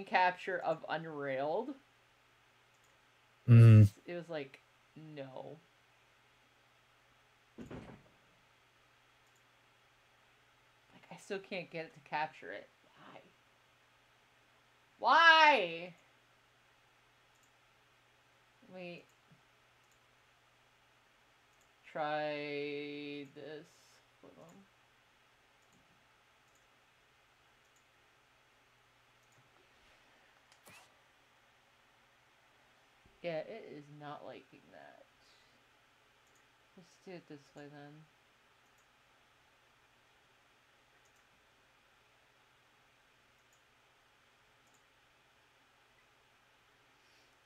screen capture of Unrailed. Mm. It was like, no. Like, I still can't get it to capture it. Why? Why? Wait. Try this. Hold on. Yeah, it is not liking that. Let's do it this way then.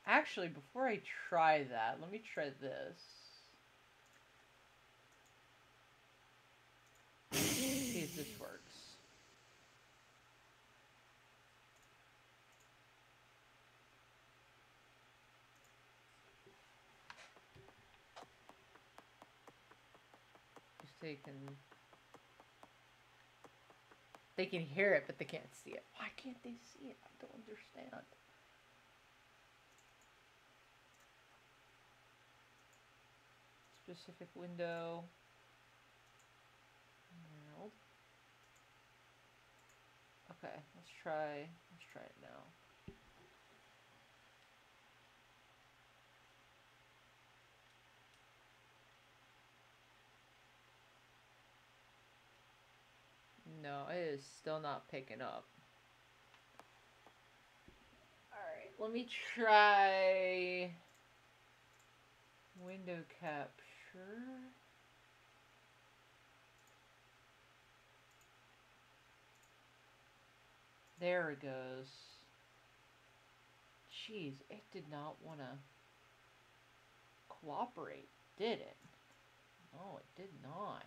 Actually, before I try that, let me try this. See if this works. Just so you can... They can hear it, but they can't see it. Why can't they see it? I don't understand. specific window. Okay, let's try let's try it now. No, it is still not picking up. Alright, let me try window capture. There it goes. Jeez, it did not want to cooperate, did it? No, it did not.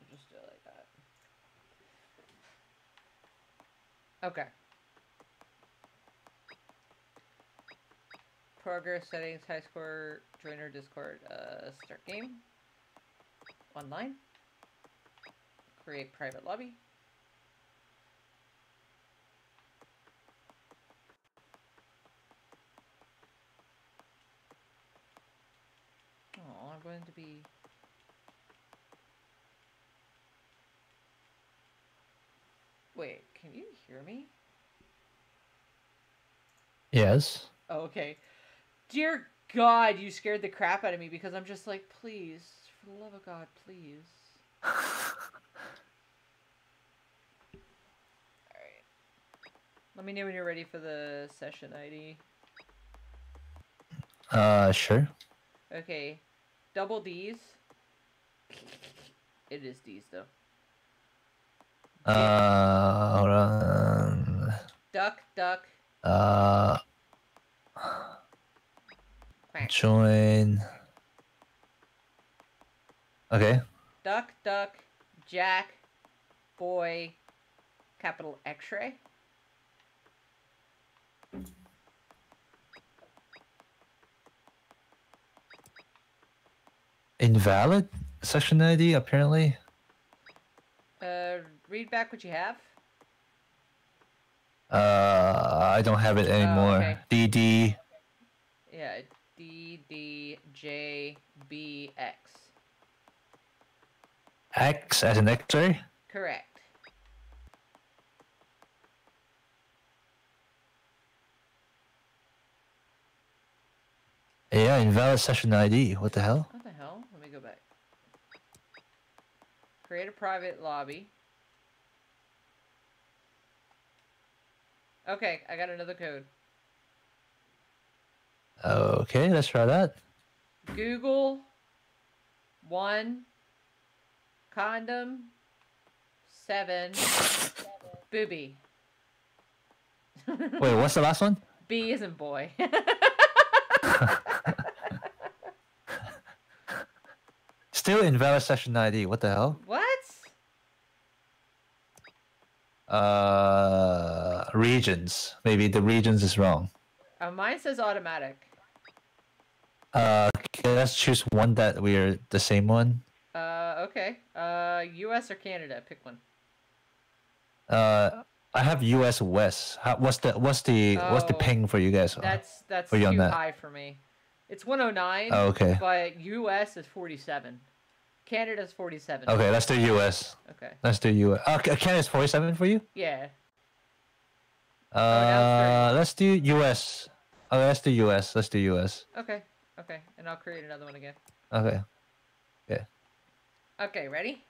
We'll just do it like that. Okay. Progress settings, high score, joiner, Discord, uh, start game. Online. Create private lobby. Oh, I'm going to be... Wait, can you hear me? Yes. Oh, okay. Dear God, you scared the crap out of me because I'm just like, please, for the love of God, please. Alright. Let me know when you're ready for the session ID. Uh, sure. Okay. Double D's. It is D's though. Uh, hold on. Duck, duck, Uh, quack. join. Okay. Duck, duck, Jack, boy, capital X-ray. Invalid session ID apparently. Uh, read back what you have. Uh, I don't have it anymore. okay. DD. Yeah, D D J B X. X as an X-ray. Correct. Yeah, invalid session ID. What the hell? What the hell? Let me go back. Create a private lobby. Okay, I got another code. Okay, let's try that. Google one condom seven booby. Wait, what's the last one? B isn't boy. Still invalid session ID. What the hell? what? Uh, regions. Maybe the regions is wrong. Uh, mine says automatic. Uh, let's choose one that we're the same one. Uh, okay. Uh, U.S. or Canada? Pick one. Uh, I have U.S. West. How, what's the what's the what's the Oh, ping for you guys? That's that's for you on too that. high for me. It's 109. Oh, okay. But U.S. is 47. Canada's 47. Okay, let's do U.S. Okay. Let's do U.S. Uh, Canada's forty-seven for you. Yeah. Uh, let's do U.S. Oh, let's do U.S. Let's do U.S. Okay. Okay. And I'll create another one again. Okay. Yeah. Okay. Ready?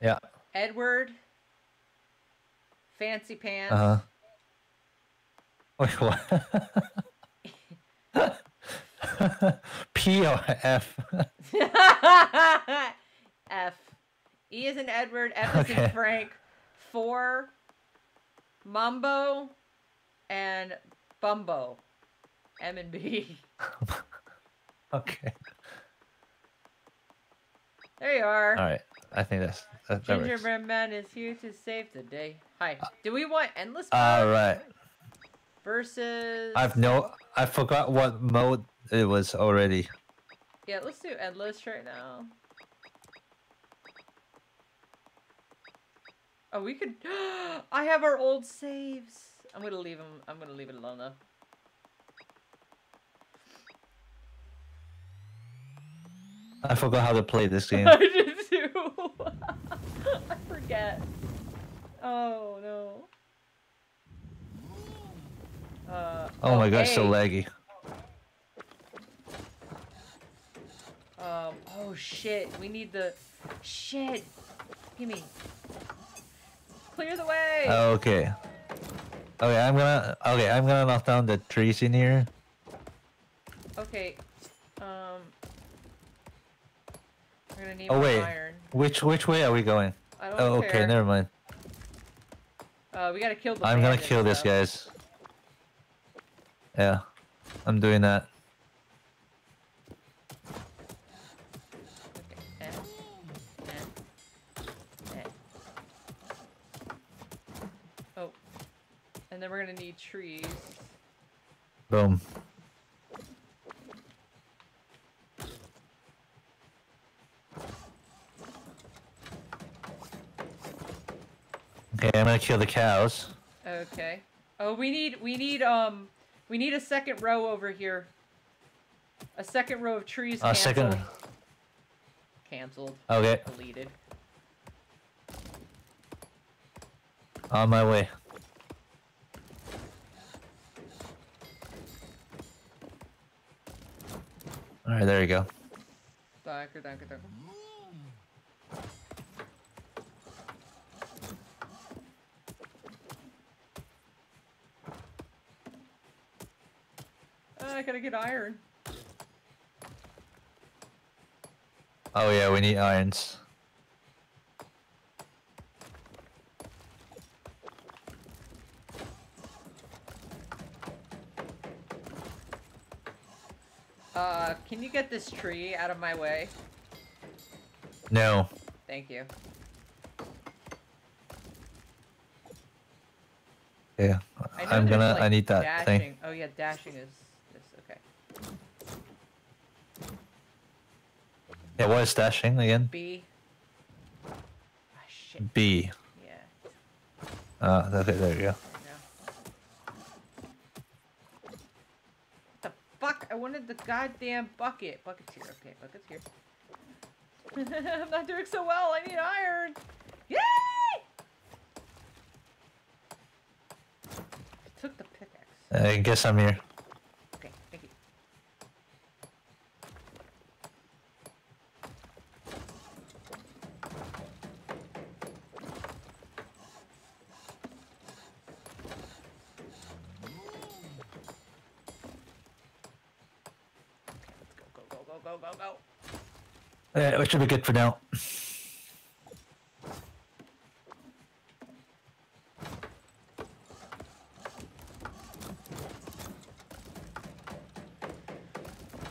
Yeah. Edward. Fancy pants. Uh huh. Wait, what? P or F? F. E is in Edward. F is Okay. in Frank. Four. Mumbo. And Bumbo. M and B. okay. There you are. All right. I think that's that, that works. Man is here to save the day. Hi. Uh, do we want endless All right. versus? I've no. I forgot what mode it was already. Yeah, let's do endless right now. Oh, we could. I have our old saves. I'm gonna leave them. I'm gonna leave it alone though. I forgot how to play this game. I did too. I forget. Oh no. Uh, Oh my gosh, so laggy. Um, oh shit, we need the shit. Gimme. Clear the way. Okay. Okay, I'm gonna. Okay, I'm gonna knock down the trees in here. Okay. Um. We're gonna need Oh wait, iron. which which way are we going? I don't Oh, okay, never mind. Uh, we gotta kill the. I'm gonna kill this guys. Yeah, I'm doing that. And then we're gonna need trees. Boom. Okay, I'm gonna kill the cows. Okay. Oh, we need we need um we need a second row over here. A second row of trees. A second. canceled. Cancelled. Okay, Deleted. on my way. All right, there you go. Uh, I gotta get iron. Oh yeah, we need irons. Uh, can you get this tree out of my way? No. Thank you. Yeah, I'm gonna. like, I need that dashing. thing. Oh yeah, dashing is this. Okay. Yeah, what is dashing again? B. Ah shit. B. Yeah. Uh, okay, there you go. Yeah. What the fuck? I wanted the goddamn bucket. Bucket's here. Okay, bucket's here. I'm not doing so well. I need iron. Yay! I took the pickaxe. I guess I'm here. Okay, thank you. Let's go, go, go, go, go, go, it should be good for now.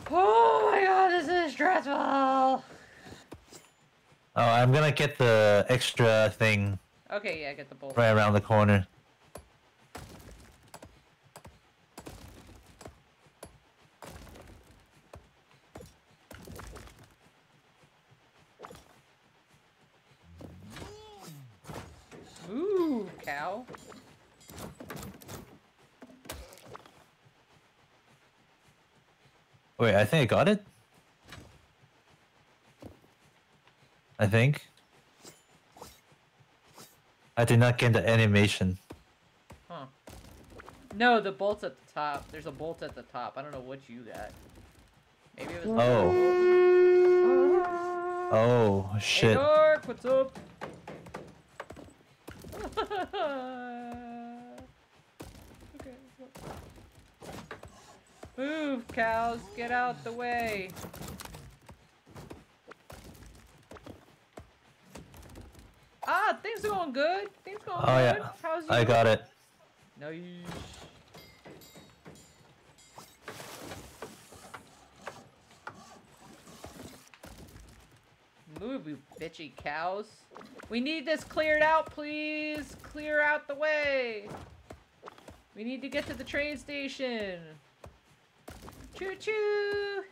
Oh my god, this is stressful. Oh, I'm gonna get the extra thing Okay, yeah, get the bolt. right around the corner. go. Wait, I got it. I think. I did not get the animation. Huh. No, the bolt's at the top. There's a bolt at the top. I don't know what you got. Maybe it was. Oh. Oh shit. Hey, shit. What's up? Cows. Get out the way. Ah, things are going good. Things going Oh, good. yeah. How's you? I got it. Nice. Move, you bitchy cows. We need this cleared out, please. Clear out the way. We need to get to the train station. Choo choo.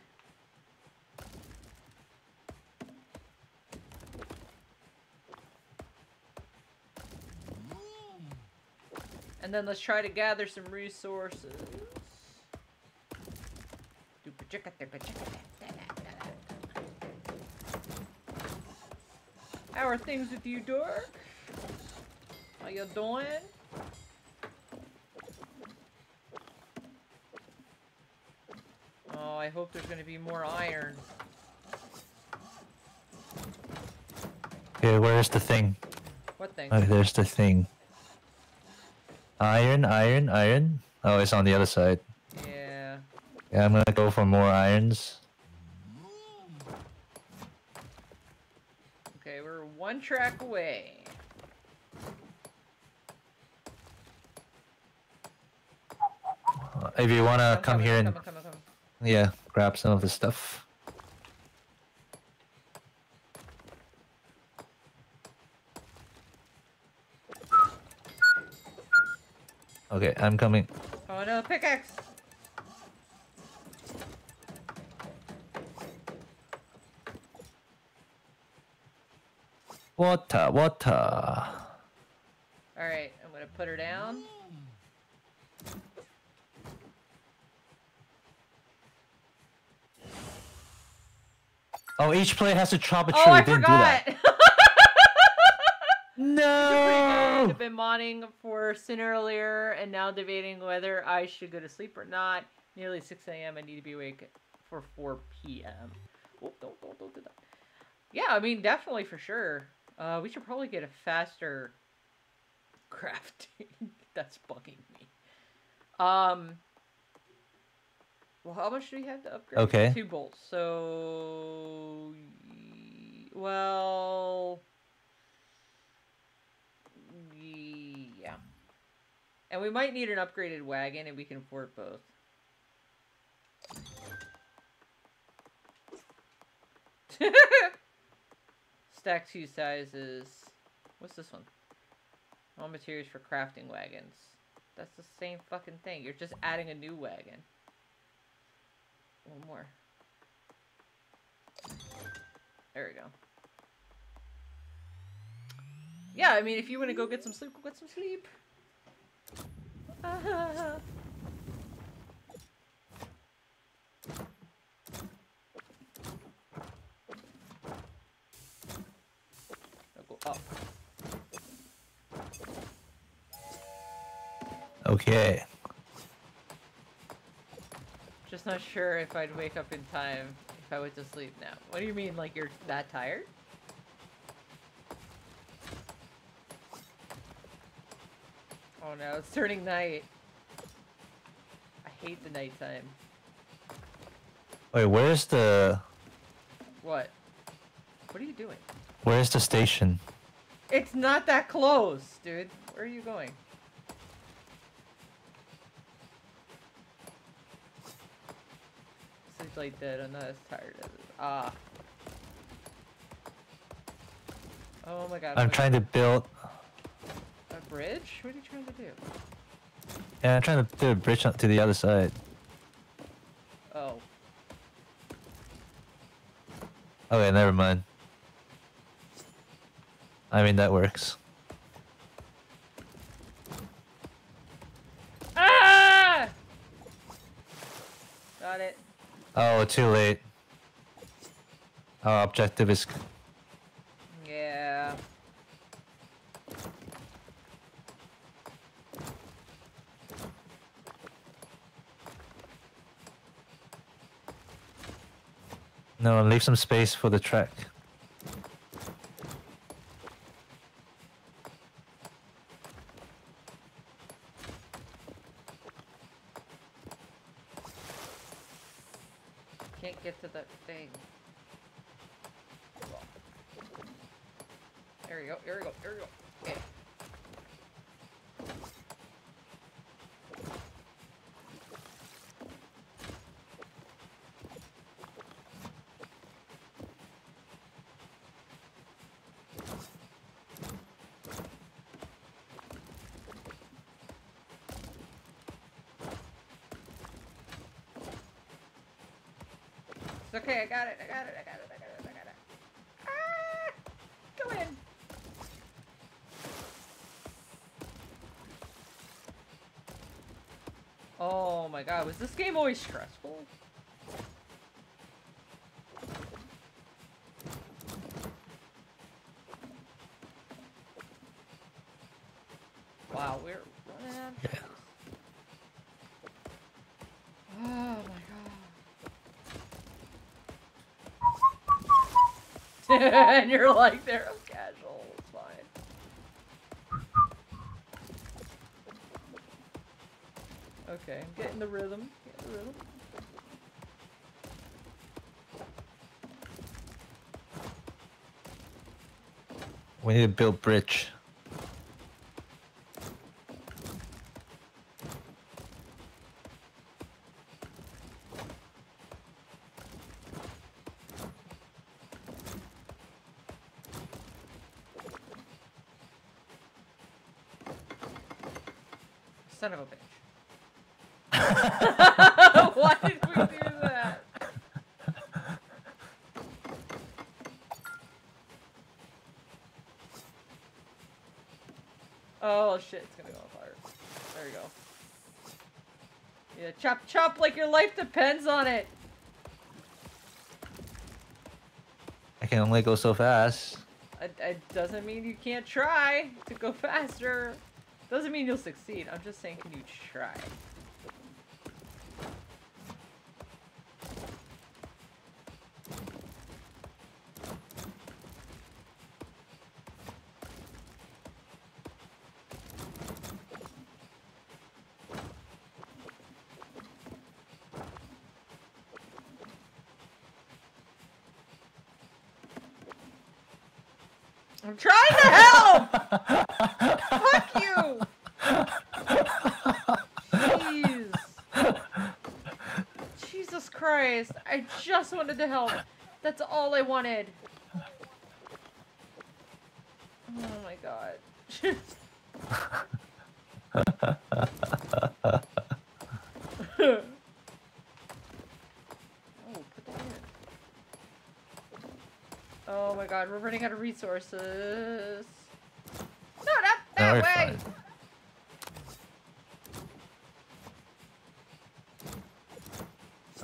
And then let's try to gather some resources. How are things with you, Dork? How you doing? Oh, I hope there's gonna be more iron. Okay, where's the thing? What thing? Oh, there's the thing. Iron, iron, iron. Oh, it's on the other side. Yeah. Yeah, I'm gonna go for more irons. Okay, we're one track away. If you wanna come here I'm and coming. Yeah, grab some of the stuff. Okay, I'm coming. Oh no, pickaxe! Water, water. Alright, I'm gonna put her down. Oh, each player has to chop a tree. Oh, I Didn't forgot! do that. No. I've been modding for sin earlier and now debating whether I should go to sleep or not. Nearly 6 a.m. I need to be awake for 4 p.m. Oh, don't, don't, don't do that. Yeah, I mean, definitely for sure. Uh, we should probably get a faster crafting. That's bugging me. Um. Well, how much do we have to upgrade? Okay. Two bolts. So, well, yeah. And we might need an upgraded wagon, and we can afford both. Stack two sizes. What's this one? All materials for crafting wagons. That's the same fucking thing. You're just adding a new wagon. One more. There we go. Yeah, I mean, if you want to go get some sleep, go get some sleep. I'll go up. Okay. Just not sure if I'd wake up in time if I went to sleep now. What do you mean, like you're that tired? Oh no, it's turning night. I hate the nighttime. Wait, where's the What? What are you doing? where's the station? It's not that close, dude. Where are you going? Like that. I'm not as tired as ah. Oh my god. I'm trying to build. A bridge? What are you trying to do? Yeah, I'm trying to do a bridge to the other side. Oh. Okay, never mind. I mean that works. Oh, too late. Our objective is Yeah. no. Leave some space for the track. Can't get to that thing. There we go, there we go, there we go. Okay. It's okay, I got it, I got it, I got it, I got it, I got it. Ah! Go in. Oh my god, was this game always stressful? Wow, we're and you're like, there, I'm casual, it's fine. Okay, I'm getting the rhythm. Getting the rhythm. We need to build bridge. Son of a bitch. Why did we do that? Oh shit, it's gonna go on fire. There you go. Yeah, chop chop like your life depends on it. I can only go so fast. It, it doesn't mean you can't try to go faster. Doesn't mean you'll succeed. I'm just saying, can you try? I'm trying to help! Fuck you! Jeez. Jesus Christ. I just wanted to help. That's all I wanted. Oh my god. oh. Oh my god, we're running out of resources. No, not No, that we're way! fine.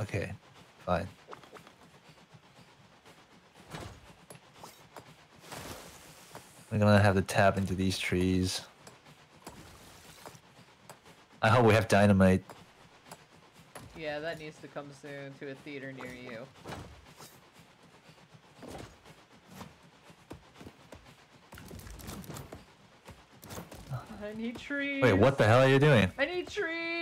Okay, fine. We're gonna have to tap into these trees. I hope we have dynamite. Yeah, that needs to come soon to a theater near you. I need trees. Wait, what the hell are you doing? I need trees.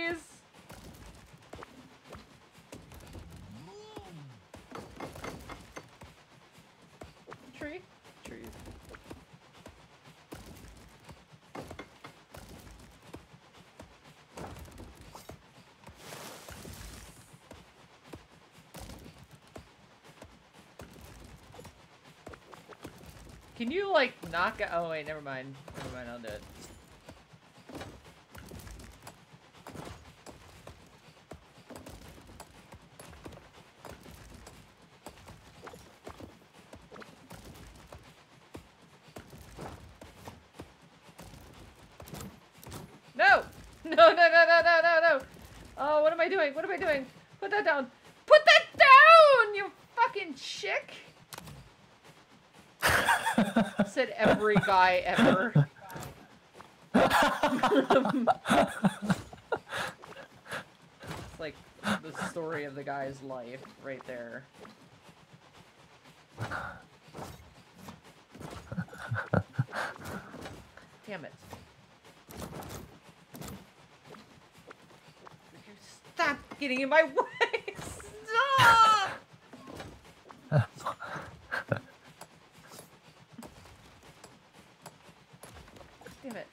Can you like knock out? Oh wait, never mind. Never mind. I'll do it. No! No, no, no, no, no, no, no! Oh, what am I doing? What am I doing? Put that down! Put that fucking chick? Said every guy ever. it's like the story of the guy's life right there. Damn it. Would you stop getting in my way? Stop! Damn it.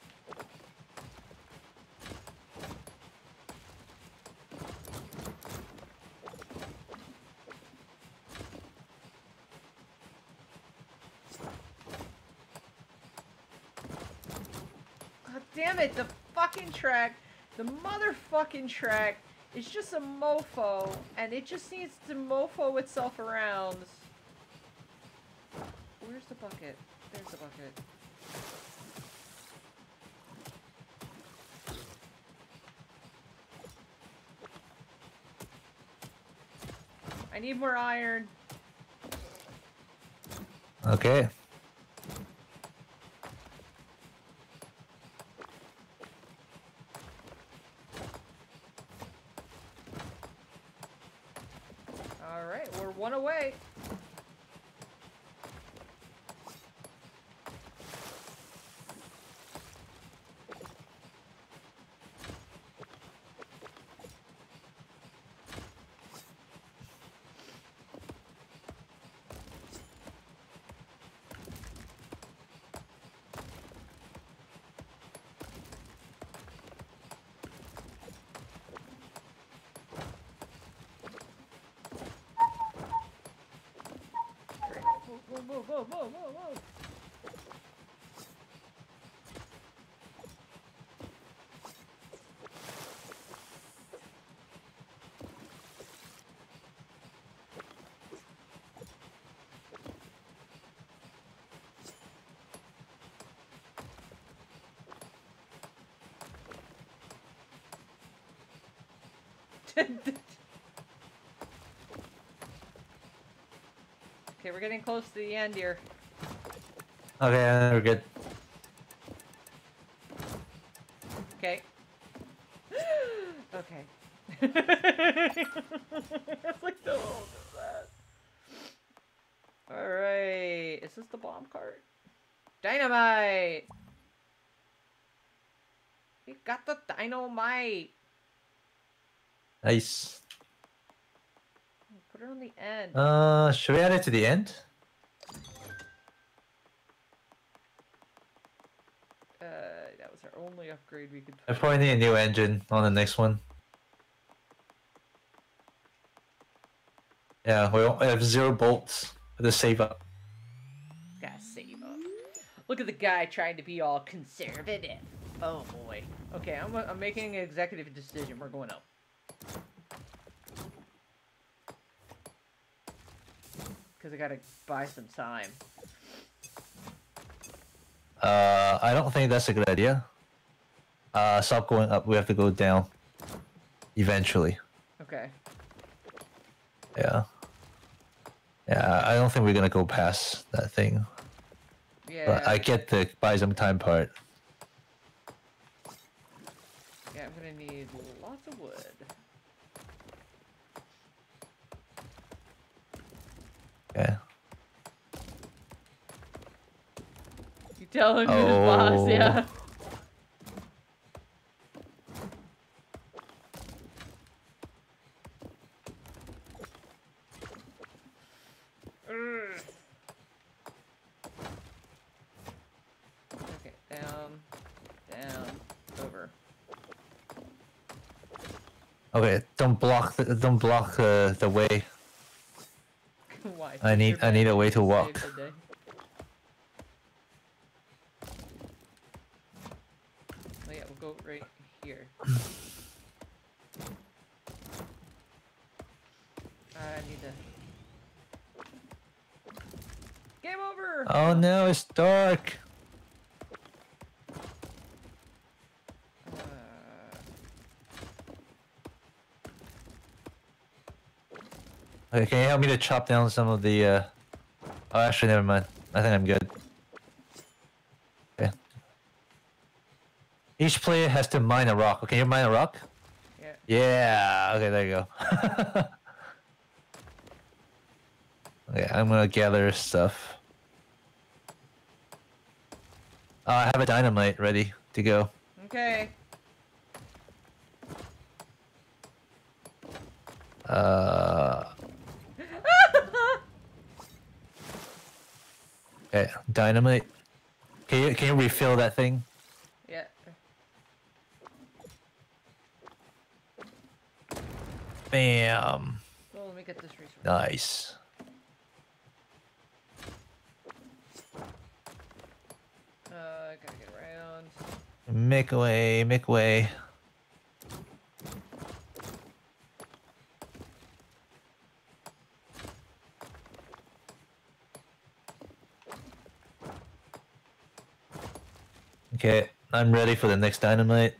God damn it, the fucking track, the motherfucking track is just a mofo, and it just needs to mofo itself around. Where's the bucket? There's the bucket. I need more iron. Okay. Alright, we're one away. Whoa, whoa, whoa, whoa, whoa, whoa, whoa. Okay, we're getting close to the end here. Okay, we're good. Okay. okay. it's like the hell is that? Alright. Is this the bomb cart? Dynamite! We got the dynamite! Nice. Put it on the end. Uh, should we add it to the end? Uh, that was our only upgrade we could. I probably need a new engine on the next one. Yeah, we have zero bolts. To save up. Gotta save up. Look at the guy trying to be all conservative. Oh boy. Okay, I'm, I'm making an executive decision. We're going up. Because I gotta buy some time. Uh, I don't think that's a good idea. Uh, stop going up. We have to go down. Eventually. Okay. Yeah. Yeah, I don't think we're gonna go past that thing. Yeah. But I get the buy some time part. Yeah, I'm gonna need lots of wood. Yeah. You tell him you're the boss, Oh. yeah. Okay, down, down, over. Okay, don't block the don't block uh, the way. I need- I need a way to walk. the day. Oh yeah, we'll go right here. I need to. Game over. Oh no, it's dark. Uh, Okay, can you help me to chop down some of the? uh... Oh, actually, never mind. I think I'm good. Okay. Each player has to mine a rock. Okay, you mine a rock? Yeah. Yeah. Okay, there you go. okay, I'm gonna gather stuff. Uh, I have a dynamite ready to go. Okay. Uh, okay, dynamite. Can you can you refill that thing? yeah. Bam. Well, let me get this resource. Nice. Uh, I gotta get around. Make way, make way. Okay, I'm ready for the next dynamite.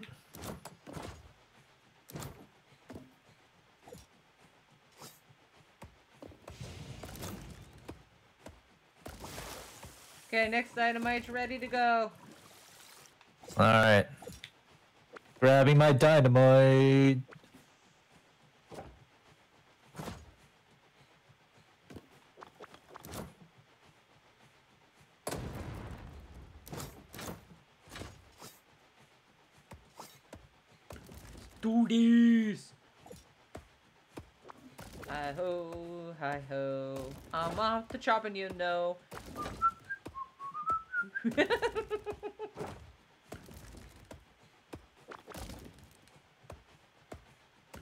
Okay, next dynamite's ready to go. Alright. Grabbing my dynamite. Do this. Hi ho, hi ho. I'm off to chopping you know.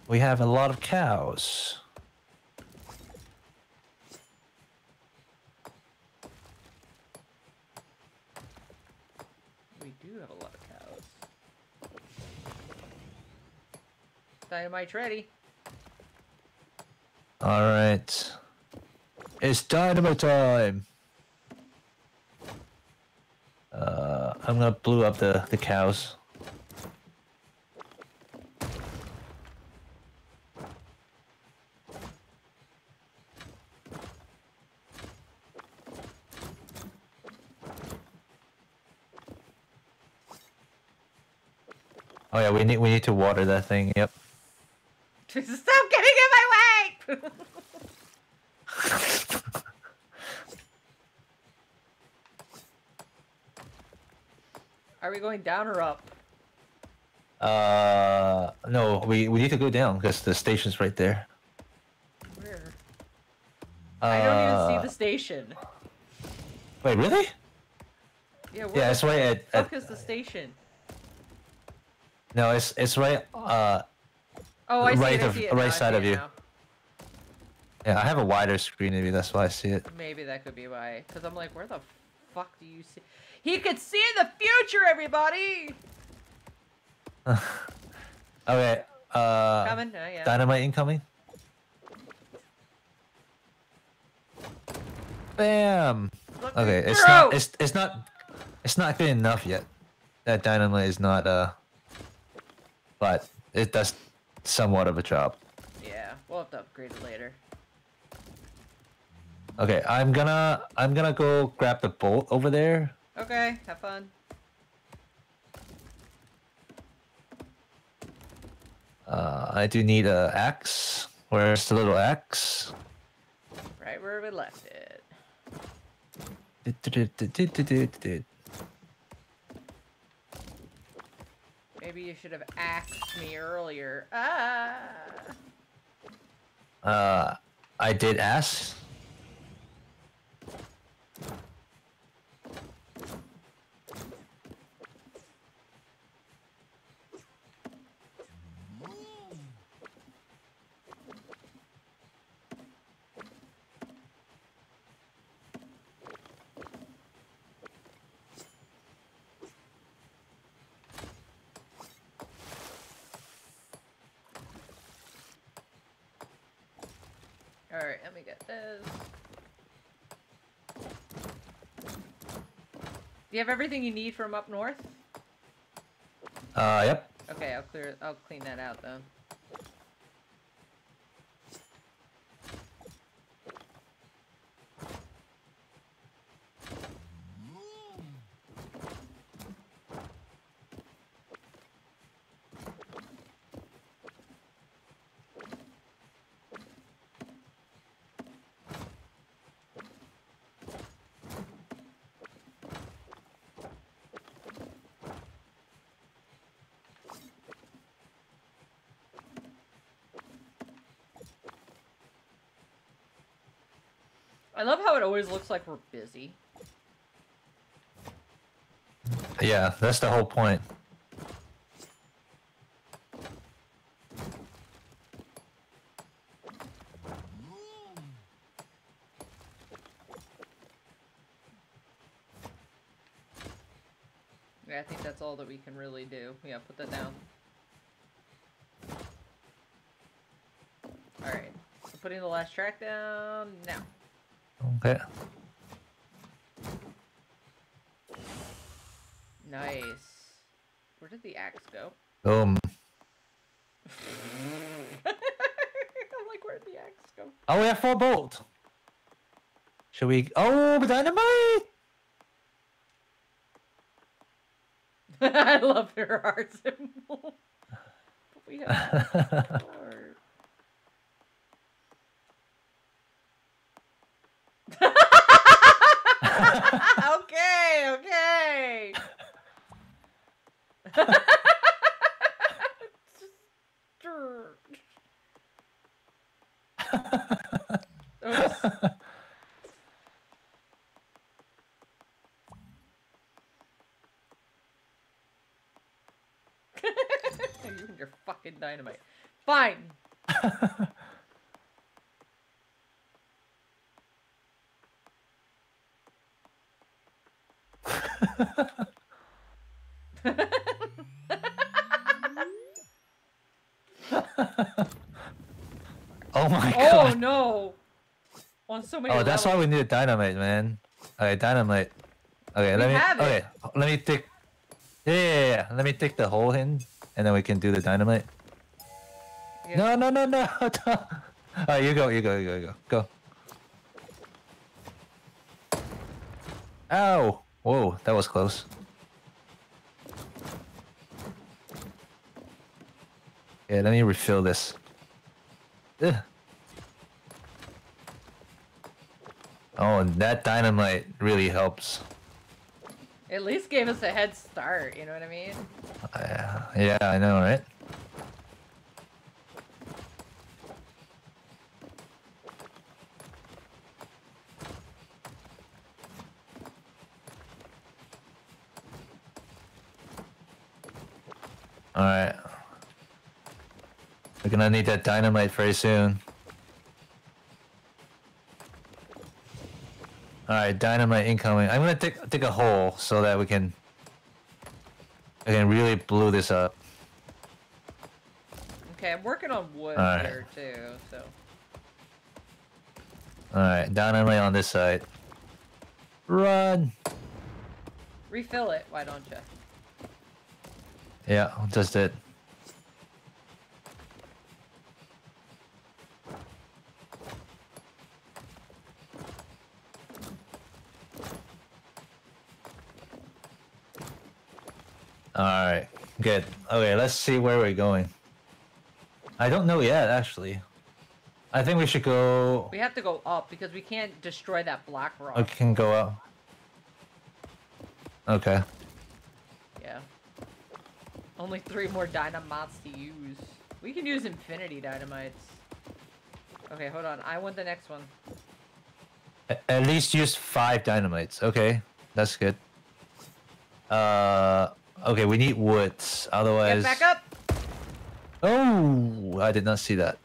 We have a lot of cows. we do have a lot of cows. Dynamite ready. Alright. It's dynamite time! Uh, I'm gonna blow up the, the cows. Oh yeah, we need we need to water that thing. Yep. Stop getting in my way! we going down or up? Uh, no, we we need to go down because the station's right there. Where? Uh, I don't even see the station. Wait, really? Yeah, where Yeah, it's right at, fuck is the station? no, it's it's right. Uh, Oh, I see Right it, I of- see it right now, I side of you. now. yeah, I have a wider screen. Maybe that's why I see it. Maybe that could be why. Because I'm like, where the fuck do you see? He could see the future, everybody! Okay. Uh, Coming? Oh, yeah. dynamite incoming. Bam. Okay, it's not. It's it's not. It's not good enough yet. That dynamite is not. Uh. But it does somewhat of a job. Yeah, we'll have to upgrade it later. Okay, I'm gonna I'm gonna go grab the bolt over there. Okay, have fun. Uh, I do need a axe. Where's the little axe? Right where we left it. Maybe you should have axed me earlier. Ah! Uh, I did ask. Alright, let me get this. Do you have everything you need from up north? Uh, yep. Okay, I'll clear. I'll clean that out though. I love how it always looks like we're busy. Yeah, that's the whole point. Yeah, I think that's all that we can really do. Yeah, put that down. Alright. So putting the last track down now. Okay. Nice. Where did the axe go? Boom. I'm like, where'd the axe go? Oh, we have four bolt. Should we? Oh, dynamite! I love their heart symbol. but we have four. Okay, okay. Oops. you and your fucking dynamite. Fine. oh my oh, god. oh no. On so many Oh, that's why we need dynamite, man. Okay, dynamite. Okay, We let me. have it. Okay, let me take. Yeah, yeah, yeah, Let me take the hole in, and then we can do the dynamite. Yeah. No, no, no, no. Alright, you go, you go, you go, you go. Go. Ow! Whoa, that was close. Yeah, let me refill this. Ugh. Oh, and that dynamite really helps. At least gave us a head start, you know what I mean? Uh, yeah, I know, right? Alright. We're gonna need that dynamite very soon. Alright, dynamite incoming. I'm gonna take take a hole so that we can I can really blow this up. Okay, I'm working on wood here too, so. Alright, dynamite on this side. Run! Refill it, why don't you? Yeah, just it. Alright, good. Okay, let's see where we're going. I don't know yet, actually. I think we should go... We have to go up because we can't destroy that black rock. We can go up. Okay. Only three more dynamites to use. We can use infinity dynamites. Okay, hold on. I want the next one. At least use five dynamites. Okay, that's good. Uh, okay, we need woods. Otherwise, Get back up! Oh, I did not see that.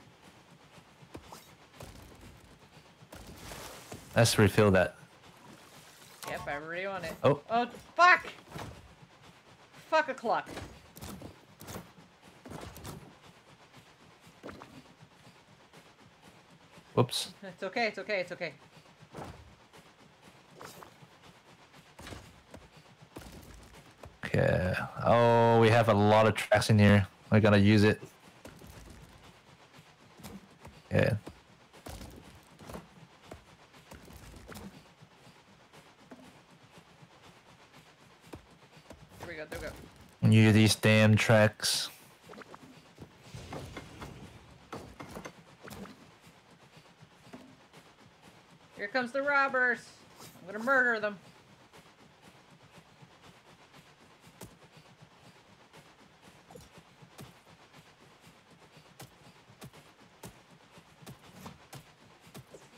Let's refill that. Yep, I'm already on it. Oh. Oh, fuck! Fuck a clock. Whoops. It's okay, it's okay, it's okay. Okay. Oh, we have a lot of tracks in here. We're gonna use it. Yeah. Here we go, there we go. Use these damn tracks. Here comes the robbers. I'm gonna murder them.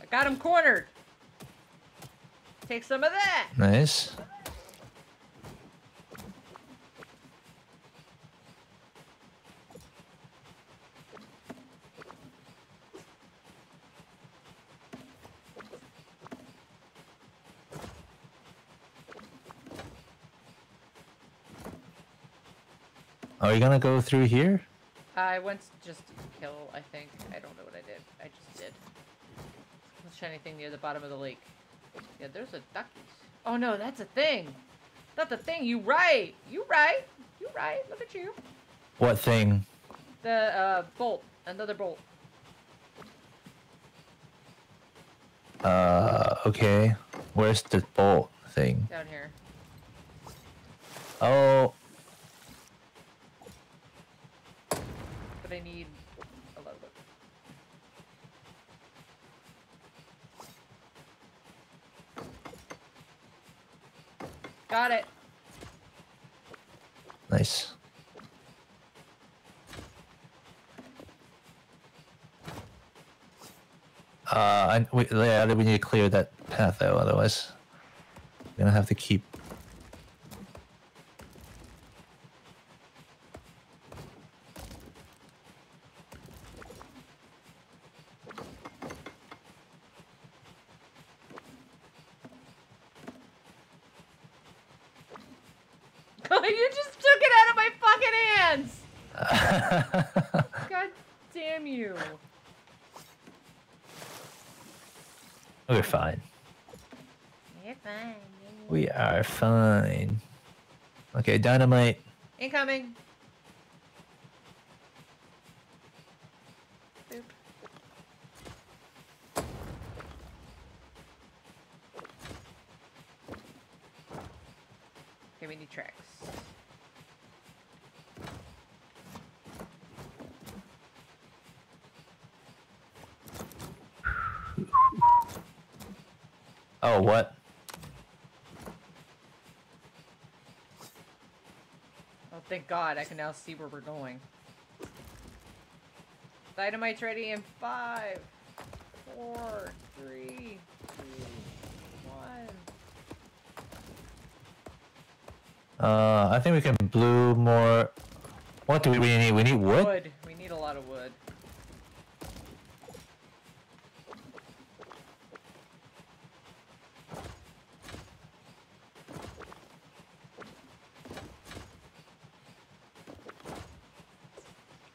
I got him cornered. Take some of that. Nice. Are you gonna go through here? I went to just to kill, I think. I don't know what I did. I just did. What's shiny thing near the bottom of the lake? Yeah, there's a duckies. Oh no, that's a thing. That's a thing. You right. You right. You right. Look at you. What thing? The uh, bolt. Another bolt. Uh, okay. Where's the bolt thing? Down here. Oh, But I need a lot of wood. Got it. nice. And we, yeah, we need to clear that path though, otherwise we're gonna have to keep. Dynamite. God, I can now see where we're going. Dynamite's ready in five, four, three, two, one. Uh, I think we can blue more. What do we, need? We need wood. Wood. We need a lot of wood.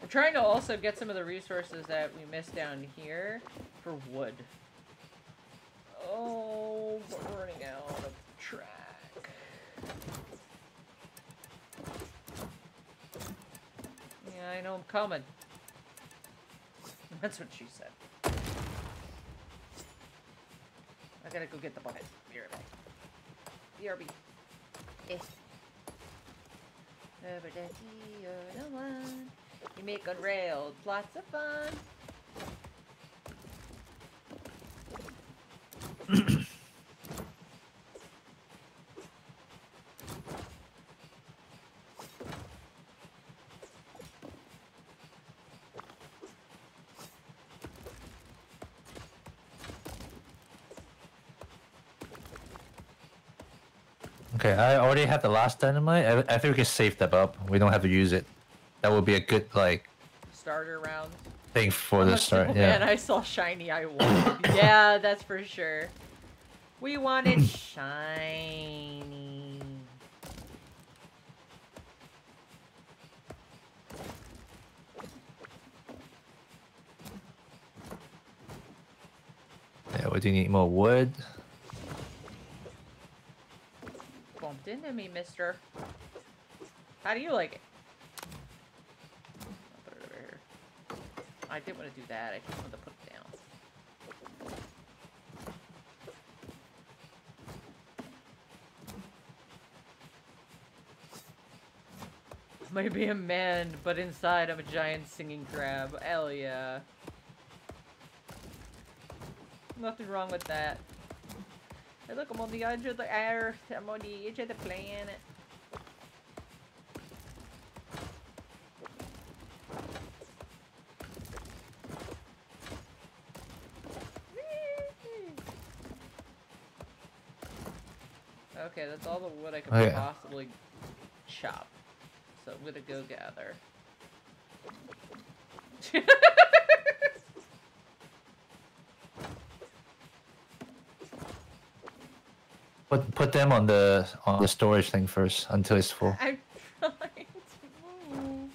We're trying to also get some of the resources that we missed down here for wood. Oh, we're running out of track. Yeah, I know I'm coming. That's what she said. I gotta go get the bucket. Be right back. BRB. Eh. One. You make on rails lots of fun. Okay, I already have the last dynamite. I, I think we can save them up. We don't have to use it. That would be a good like Starter round. thing for the Oh, start. Man, Yeah. I saw shiny. I wanted. yeah, that's for sure. We wanted shiny. Yeah, we do need more wood. Bumped into me, mister. How do you like it? I'll put it over here. I didn't want to do that. I just wanted to put it down. Might be a man, but inside I'm a giant singing crab. Hell yeah. Nothing wrong with that. Hey, look, I'm on the edge of the earth. I'm on the edge of the planet. Okay, that's all the wood I could Okay. possibly chop. So I'm gonna go gather. Put put them on the on the storage thing first until it's full. I'm trying to move.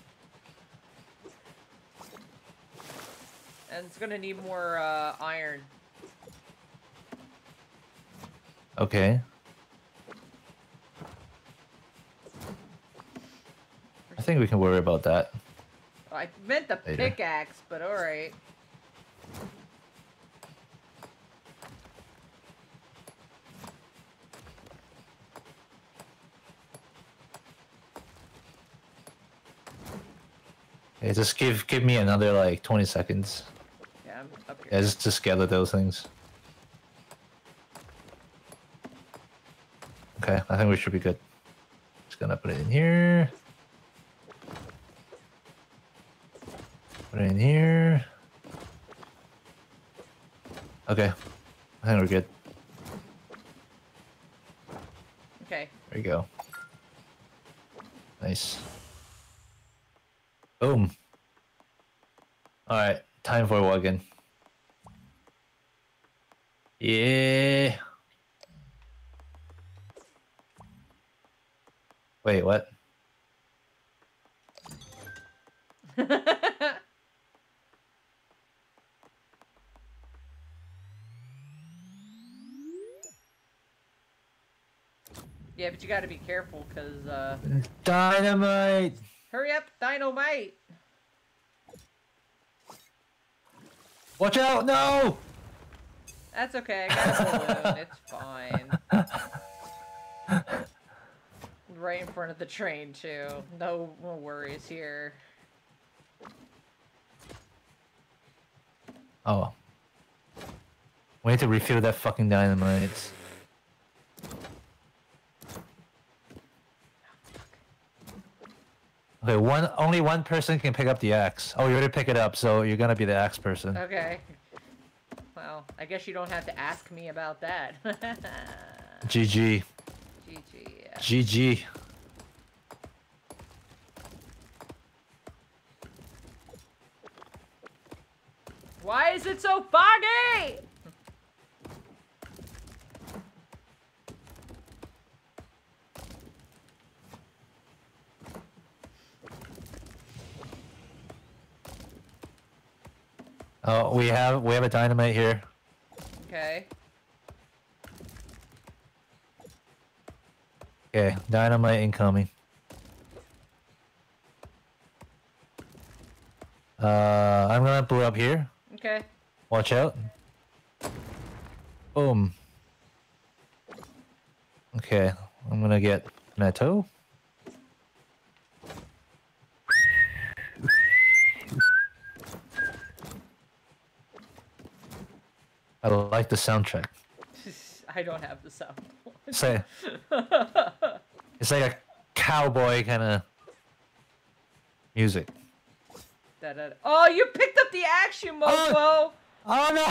And it's gonna need more uh, iron. Okay. I think we can worry about that. I meant the Later. pickaxe, but alright. Okay, just give give me another like 20 seconds. Yeah, I'm up here. Yeah, just to gather those things. Okay, I think we should be good. Just gonna put it in here. It in here. Okay, I think we're good. Okay. There you go. Nice. Boom. Alright, time for a wagon. Yeah. Wait, what? yeah, but you gotta be careful, cause, uh... Dynamite! Hurry up, dynamite! Watch out! No! That's okay, I got a balloon, it's fine. Right in front of the train, too. No, no worries here. Oh. We need to refill that fucking dynamite. Okay, one only one person can pick up the axe. Oh, you already pick it up, so you're gonna be the axe person. Okay. Well, I guess you don't have to ask me about that. GG. GG, yeah. GG. Why is it so foggy? Oh, we have we have a dynamite here. Okay. Okay, dynamite incoming. Uh, I'm gonna blow up here. Okay. Watch out. Boom. Okay, I'm gonna get Netto. I like the soundtrack. I don't have the sound. It's like, it's like a cowboy kind of music. Da-da-da. Oh, you picked up the action, oh, mofo! Oh no!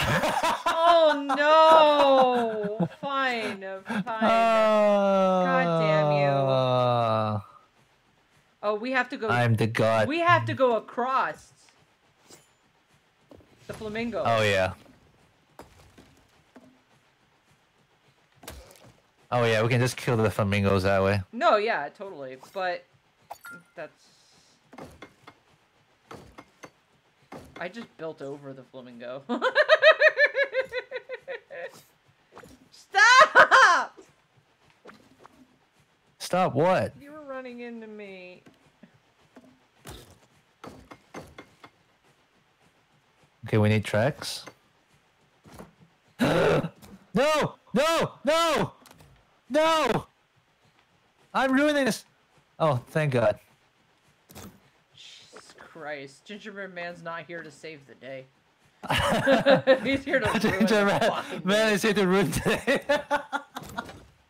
Oh no! Fine, uh, fine. God damn you. you! Oh, we have to go. I'm the god. We have to go across. The flamingo. Oh yeah. Oh yeah, we can just kill the flamingos that way. No, yeah, totally. But that's. I just built over the flamingo. Stop! Stop what? You were running into me. Okay, we need tracks. no! No! No! No! I'm ruining this. Oh, thank God. Jesus Christ. Gingerbread Man's not here to save the day. He's here to ruin Gingerbread man day. is here to ruin today.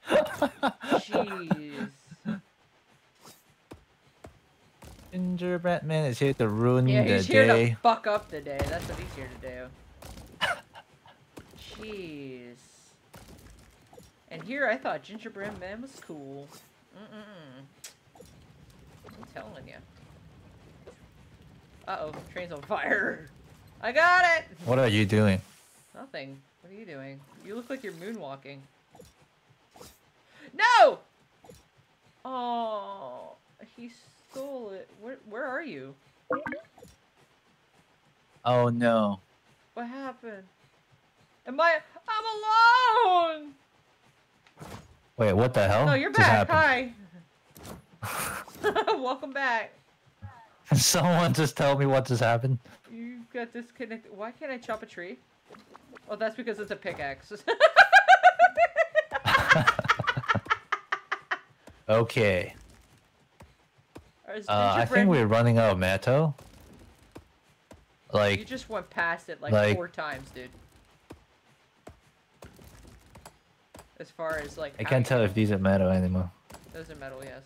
Jeez. Gingerbread man is here to ruin Yeah, the he's here to fuck up the day. That's what he's here to do. Jeez. And here I thought Gingerbread Man was cool. Mm-mm. I'm telling you. Uh-oh, train's on fire. I got it! What are you doing? Nothing. What are you doing? You look like you're moonwalking. No! Oh, he stole it. Where, where are you? Oh no. What happened? Am I? I'm alone! Wait, what the hell? No, you're back. Hi. Welcome back. Someone just tell me what just happened. You got disconnected. Why can't I chop a tree? Oh, that's because it's a pickaxe. Okay. Uh, I think we're running out of Matto. Like you just went past it like, like- four times, dude. As far as like. I can't tell if these are metal anymore. Those are metal, yes.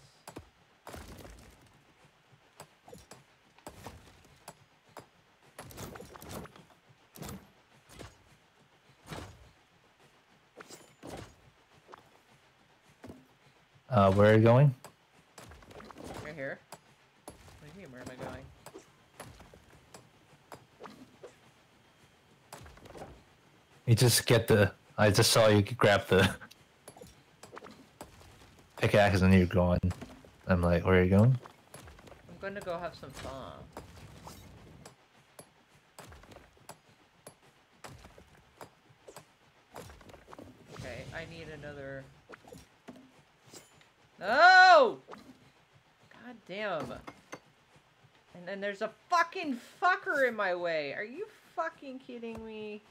Uh, where are you going? Right here. What do you mean? Where am I going? You just get the. I just saw you grab the pickaxe and you're going. I'm like, where are you going? I'm going to go have some fun. Okay, I need another. No! God damn. And then there's a fucking fucker in my way. Are you fucking kidding me?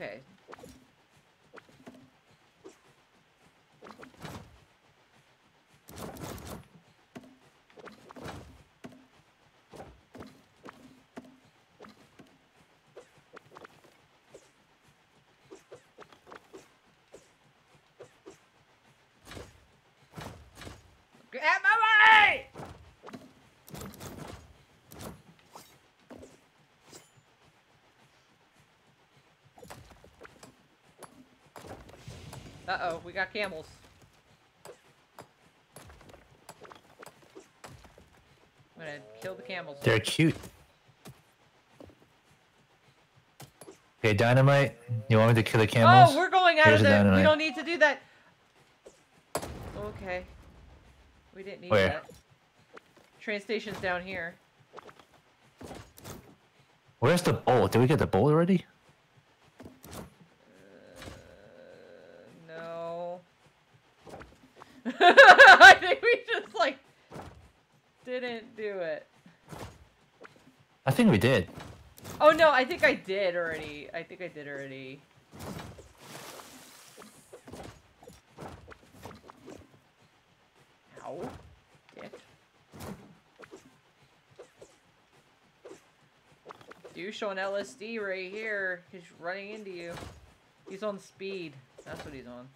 Okay. Get out my way! Uh-oh, we got camels. I'm gonna kill the camels. They're cute. Okay, dynamite. You want me to kill the camels? Oh, we're going out Here's of there. We don't need to do that. Okay. We didn't need Where? that. Train station's down here. Where's the bolt? Did we get the bolt already? Uh, no. I think we just like didn't do it. I think we did. Oh no, I think I did already. I think I did already. Ow. Dick. Douche on LSD right here. He's running into you. He's on speed. That's what he's on.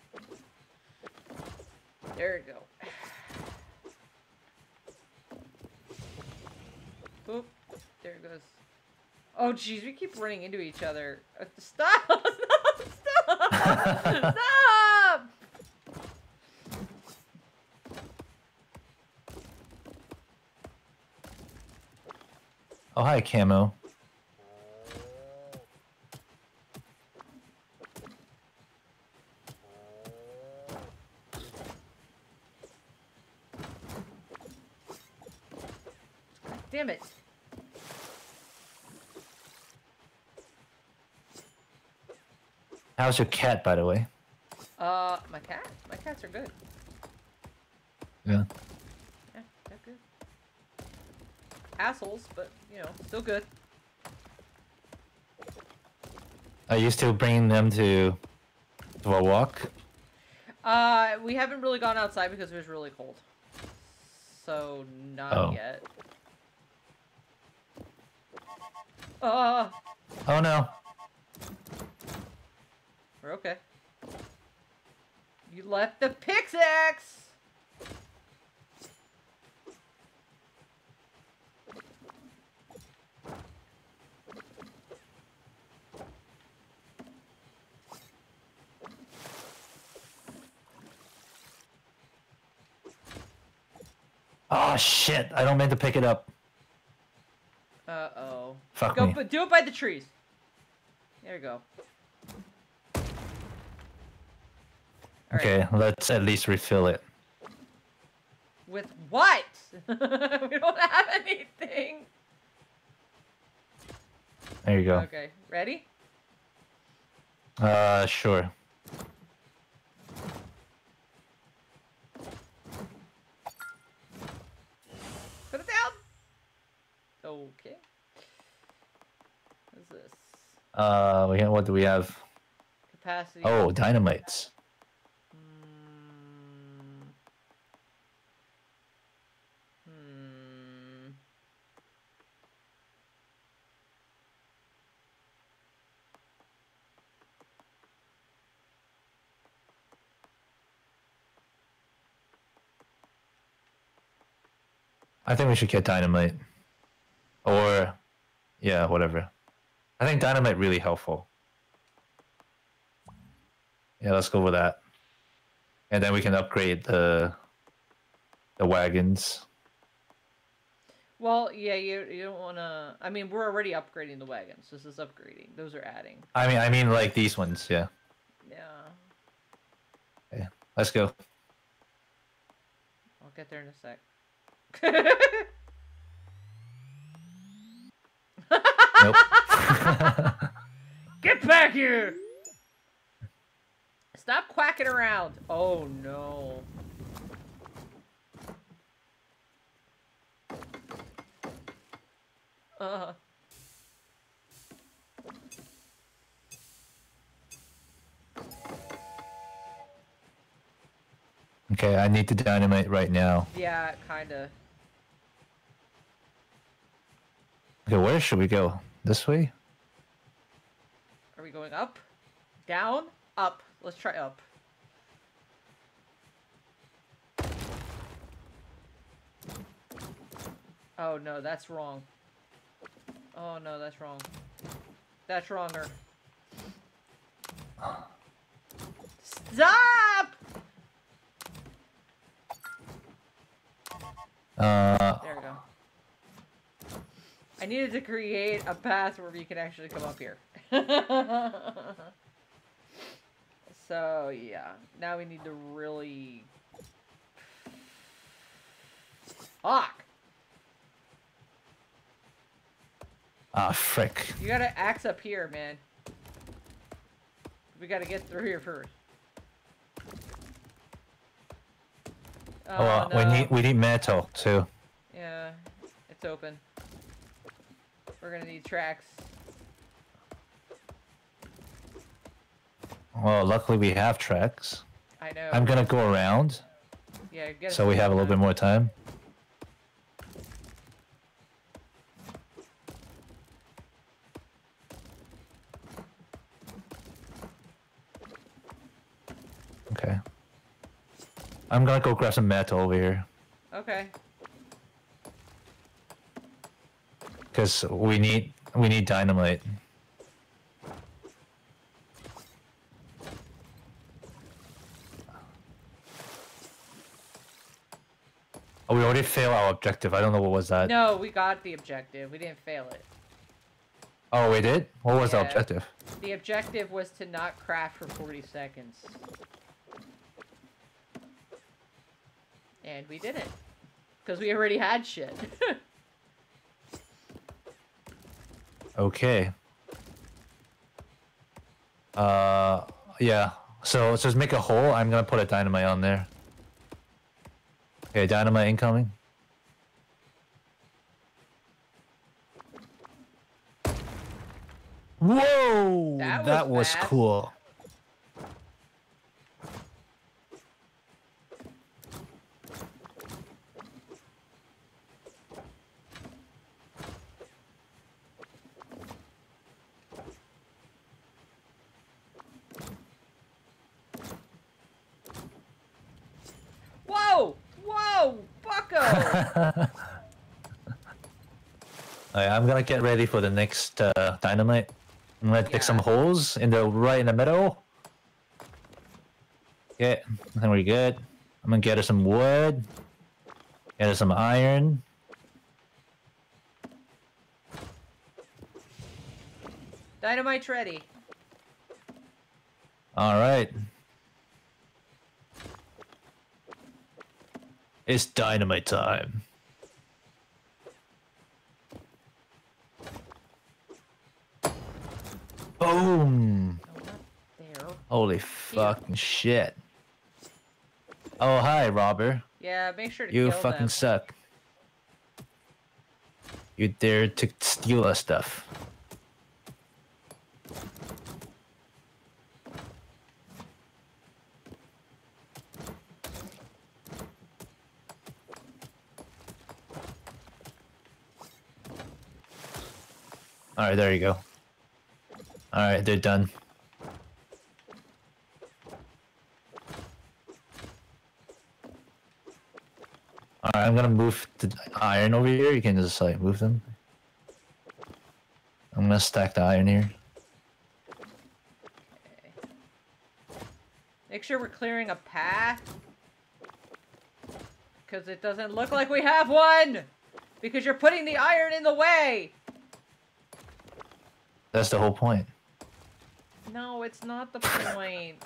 There we go. Oop. There it goes. Oh jeez, we keep running into each other. Uh, Stop! Stop! Stop! Stop! Oh, hi, Camo. Damn it. How's your cat, by the way? Uh, my cat? My cats are good. Yeah. Yeah, they're good. Assholes, but, you know, still good. Are you still bringing them to, to a walk? Uh, we haven't really gone outside because it was really cold. So, not Oh. yet. Uh, Oh no. left the pickaxe. Oh ah, shit! I don't mean to pick it up. Uh oh. Fuck go, me. Do it by the trees. There you go. All right. Okay, let's at least refill it. With what? we don't have anything. There you go. Okay, ready? Uh, sure. Put it down. Okay. What's this? Uh, we what do we have? Capacity. Oh, dynamites. I think we should get dynamite. Or, yeah, whatever. I think dynamite really helpful. Yeah, let's go with that. And then we can upgrade the the wagons. Well, yeah, you you don't want to. I mean, we're already upgrading the wagons. This is upgrading. Those are adding. I mean, I mean like these ones. Yeah. Yeah, Let's go. I'll get there in a sec. Nope. Get back here! Stop quacking around. Oh no. Uh. okay, I need to dynamite right now. Yeah, kinda. Okay, where should we go? This way? Are we going up? Down? Up. Let's try up. Oh no, that's wrong. Oh no, that's wrong. That's wronger. Stop! Uh, There we go. I needed to create a path where we can actually come up here. so, yeah. Now we need to really... Fuck! ah, frick. You gotta axe up here, man. We gotta get through here first. Oh, well, we no. need we need metal too. Yeah, it's open. We're gonna need tracks. Well, luckily we have tracks. I know. I'm gonna go around Yeah, get so we have a little bit more time. Okay. I'm gonna go grab some metal over here Okay. Because we need we need dynamite. Oh, we already failed our objective. I don't know what was that. No, we got the objective. We didn't fail it. Oh, we did. What was the Yeah. objective? The objective was to not craft for 40 seconds. And we didn't. Because we already had shit. Okay. Uh, yeah. So, so just make a hole. I'm gonna put a dynamite on there. Okay, dynamite incoming. Whoa! That That, was was, cool. Whoa! Whoa! Bucko! Alright, I'm gonna get ready for the next uh, dynamite. I'm gonna dig some holes in the right in the middle. Okay, I think we're good. I'm gonna get her some wood. Yeah, there's some iron. Dynamite's ready. All right. It's dynamite time. Boom! No. Holy fucking shit. Oh, hi, robber. Yeah, make sure to You fucking them. suck. You dared to steal our stuff. Alright, there you go. Alright, they're done. Alright, I'm gonna move the iron over here. You can just like move them. I'm gonna stack the iron here. Okay. Make sure we're clearing a path. Because it doesn't look like we have one! Because you're putting the iron in the way! That's the whole point. No, it's not the point.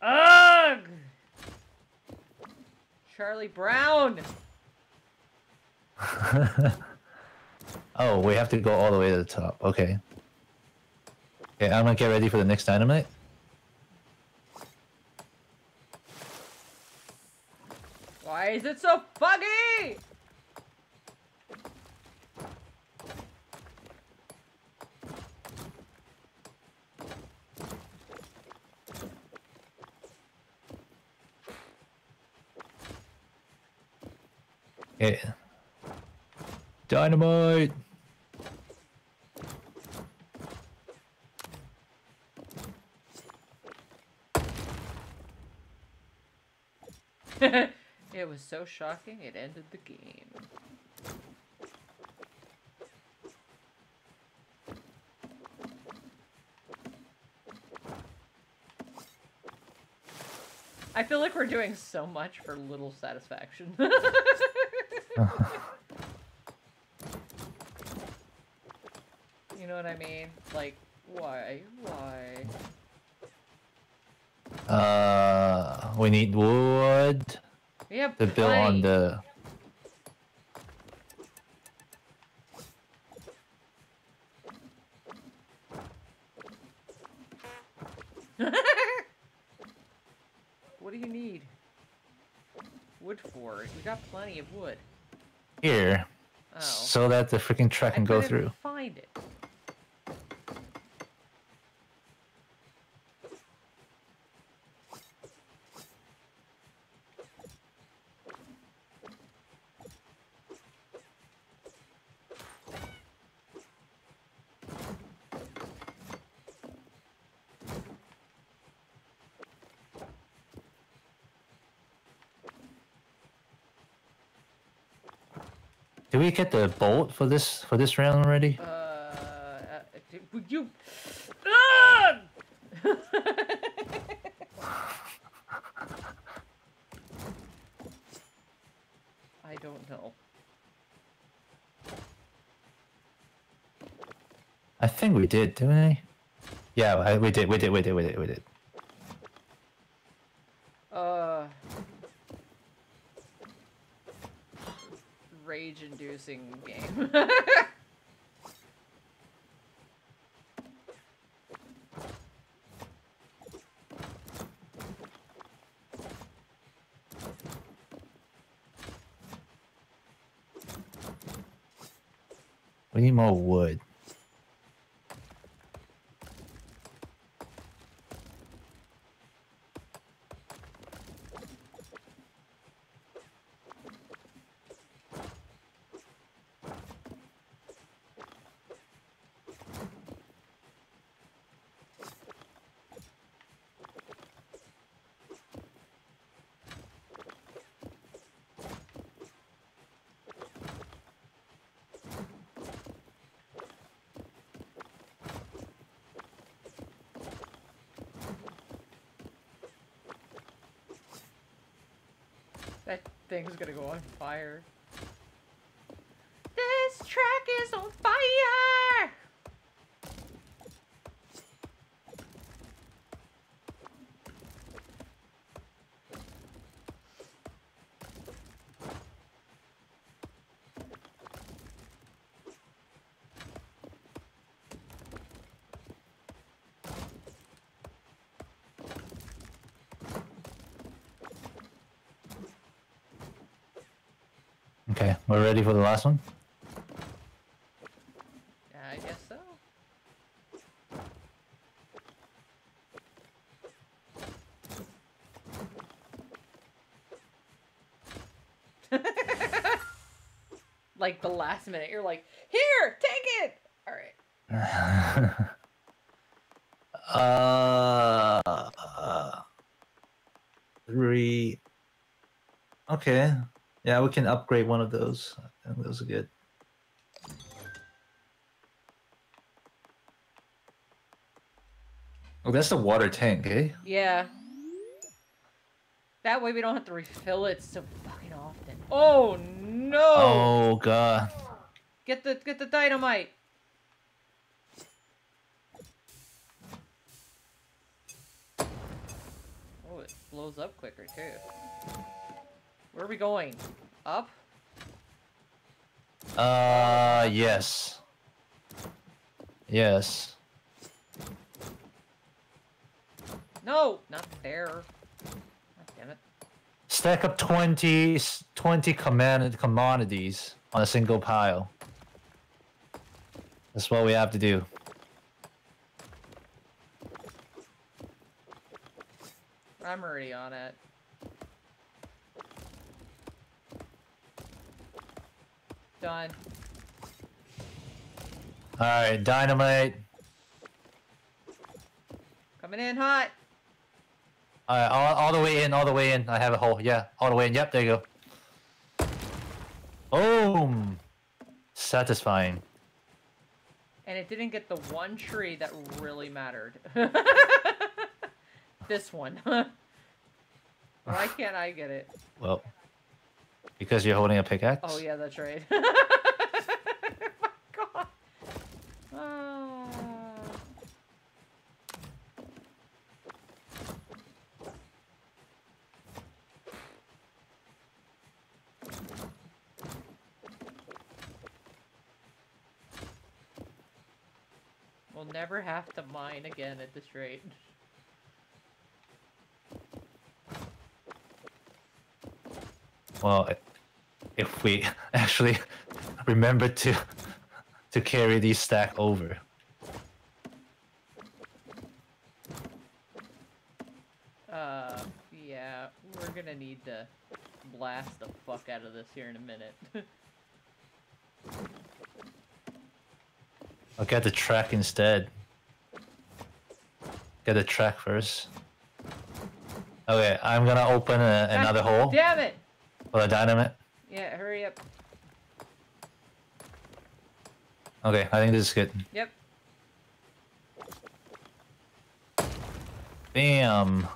Ugh! Charlie Brown! oh, we have to go all the way to the top. Okay. Okay, I'm gonna get ready for the next dynamite. Why is it so foggy? Okay. Dynamite! it was so shocking it ended the game. I feel like we're doing so much for little satisfaction. you know what I mean? Like, why? Why? Uh, we need wood We have to build on the. what do you need? Wood for? We got plenty of wood. Here, Oh. so that the freaking truck can go through. Find it. Did we get the bolt for this for this round already? Uh, uh would you? Ah! I don't know. I think we did, didn't we? Yeah, we did. We did. We did. We did. We did. Uh. Rage-inducing game. We need more wood. Thing's gonna go on fire. This track is on fire! Okay, we're ready for the last one. Yeah, I guess so. like the last minute, you're like, here, take it! Alright. uh, three. Okay. Yeah, we can upgrade one of those. I think those are good. Oh, that's the water tank, eh? Yeah. That way we don't have to refill it so fucking often. Oh no! Oh god. Get the get the dynamite. Going? Up? Uh, yes. Yes. No, not there. God damn it. Stack up 20, s- 20 command commodities on a single pile. That's what we have to do. I'm already on it. Done. Alright, dynamite. Coming in hot. Alright, all, all the way in, all the way in. I have a hole. Yeah, all the way in. Yep, there you go. Boom! Satisfying. And it didn't get the one tree that really mattered. this one. Why can't I get it? Well, because you're holding a pickaxe? Oh yeah, that's right. My God. Ah. We'll never have to mine again at this rate. Well, if we actually remember to to carry these stack over. Uh, yeah, we're gonna need to blast the fuck out of this here in a minute. I'll get the track instead. Get the track first. Okay, I'm gonna open a, another God hole Damn it! for the dynamite. Yeah, hurry up. Okay, I think this is good. Yep. Bam.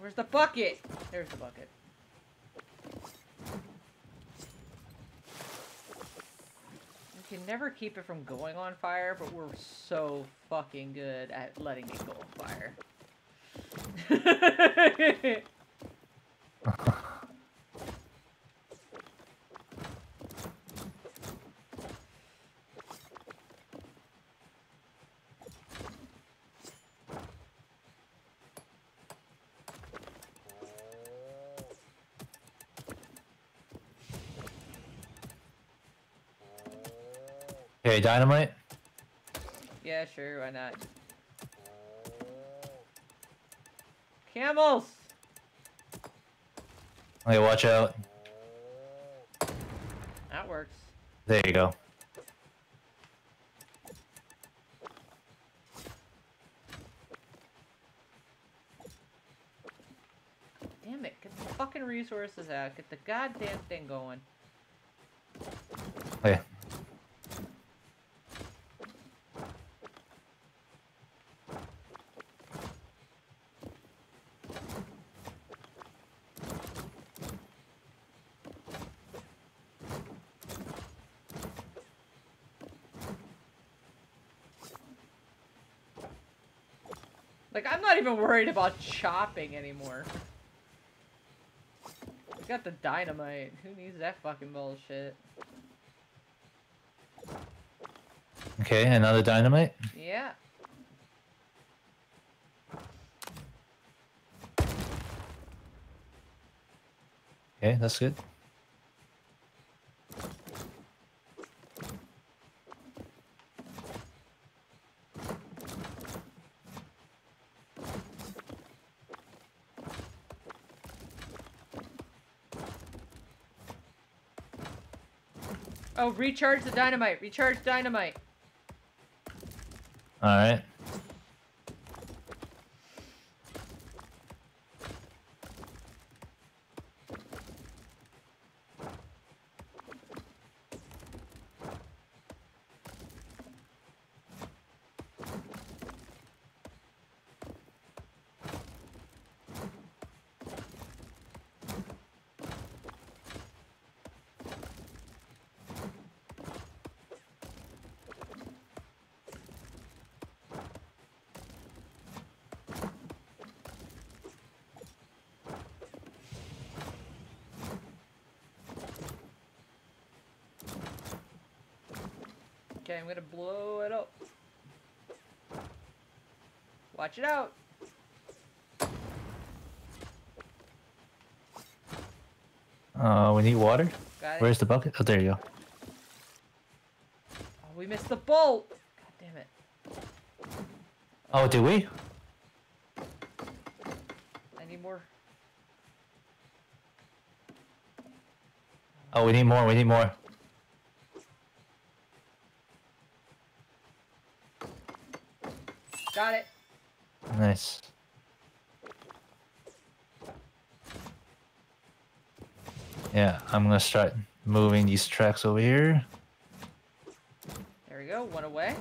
Where's the bucket? There's the bucket. We can never keep it from going on fire, but we're so fucking good at letting it go on fire. Okay, dynamite. yeah, sure, why not? Camels! Okay, watch out. That works. There you go. Damn it, get the fucking resources out. Get the goddamn thing going. Okay. Even worried about chopping anymore. We got the dynamite. Who needs that fucking bullshit? Okay, another dynamite. Yeah. Okay, that's good. Oh, recharge the dynamite. Recharge dynamite. All right. I'm gonna blow it up. Watch it out. Uh, we need water. Where's the bucket? Oh, there you go. Oh, we missed the bolt. God damn it. Oh, do we? I need more. Oh, we need more. We need more. Got it. Nice. Yeah, I'm gonna start moving these tracks over here. There we go. One away.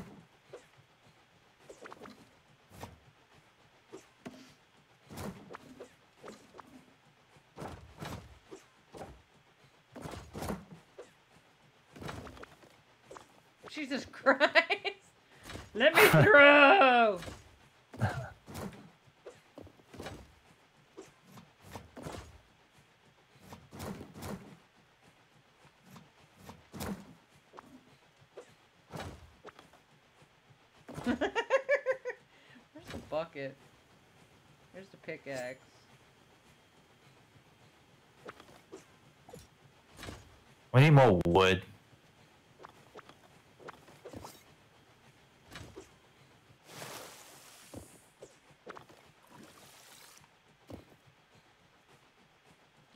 Jesus Christ! Let me through! Where's the bucket? Where's the pickaxe? We need more wood.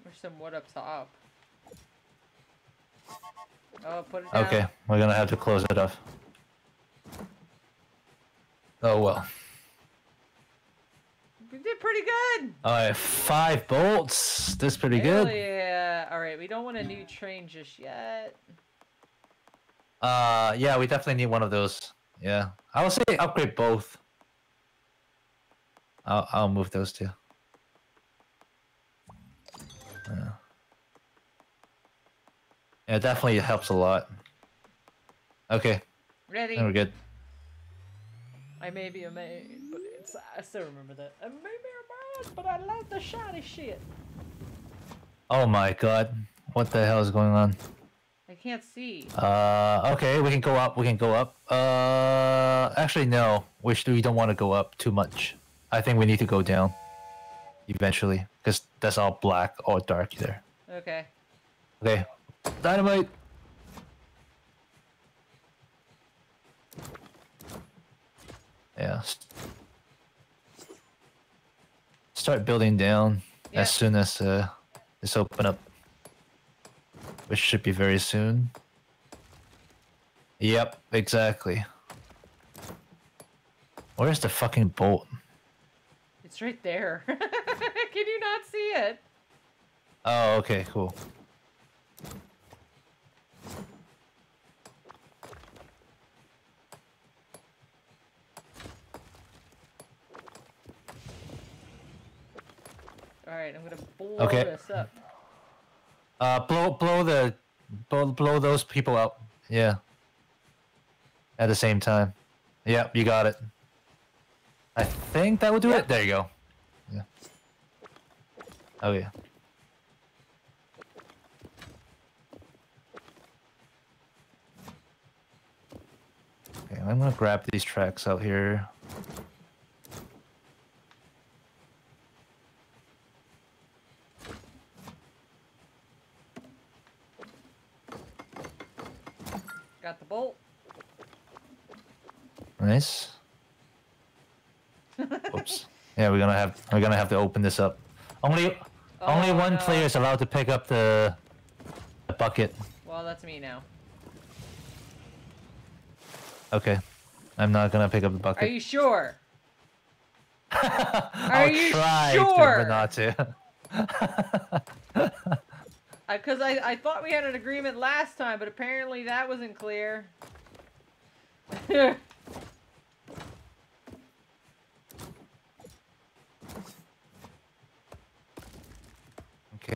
There's some wood up top. Oh, put it down. Okay, we're gonna have to close it off. Oh well. We did pretty good. Alright, five bolts. That's pretty Hell good. yeah. Right, we don't want a new train just yet. Uh, yeah, we definitely need one of those. Yeah, I would say upgrade both. I'll I'll move those two. Yeah. Yeah, it definitely helps a lot. Okay, Ready? then we're good. I may be a maid, but it's I still remember that. I may be a man, but I like the shiny shit. Oh my god, what the hell is going on? I can't see. Uh, okay, we can go up. We can go up. Uh, actually, no. We should, we don't want to go up too much. I think we need to go down. Eventually, because that's all black or dark there. Okay. Okay, dynamite. Yeah. Start building down Yeah. as soon as uh, this open up, which should be very soon. Yep, exactly. Where's the fucking bolt? It's right there. Can you not see it? Oh, okay, cool. All right, I'm gonna blow Okay. this up. Uh, blow, blow the, blow, blow those people up. Yeah. At the same time. Yep, you got it. I think that will do it. There you go. Yeah. Oh yeah. Okay, I'm gonna grab these tracks out here. Got the bolt. Nice. Oops. Yeah, we're gonna have we're gonna have to open this up. Only oh, only Oh, one no. player is allowed to pick up the, the bucket. Well, that's me now. Okay. I'm not gonna pick up the bucket. Are you sure? I'll you try sure? to, but not to. Because I, I thought we had an agreement last time, but apparently that wasn't clear. okay,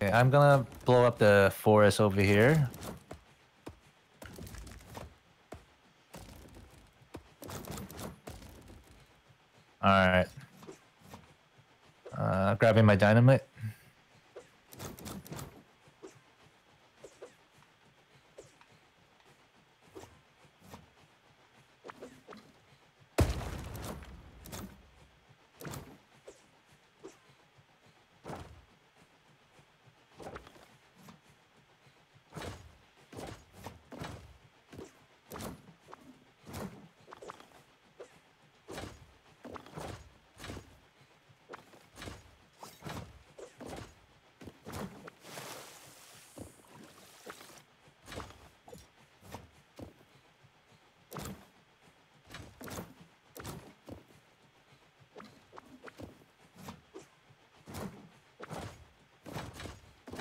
I'm gonna blow up the forest over here. Alright. Uh, grabbing my dynamite.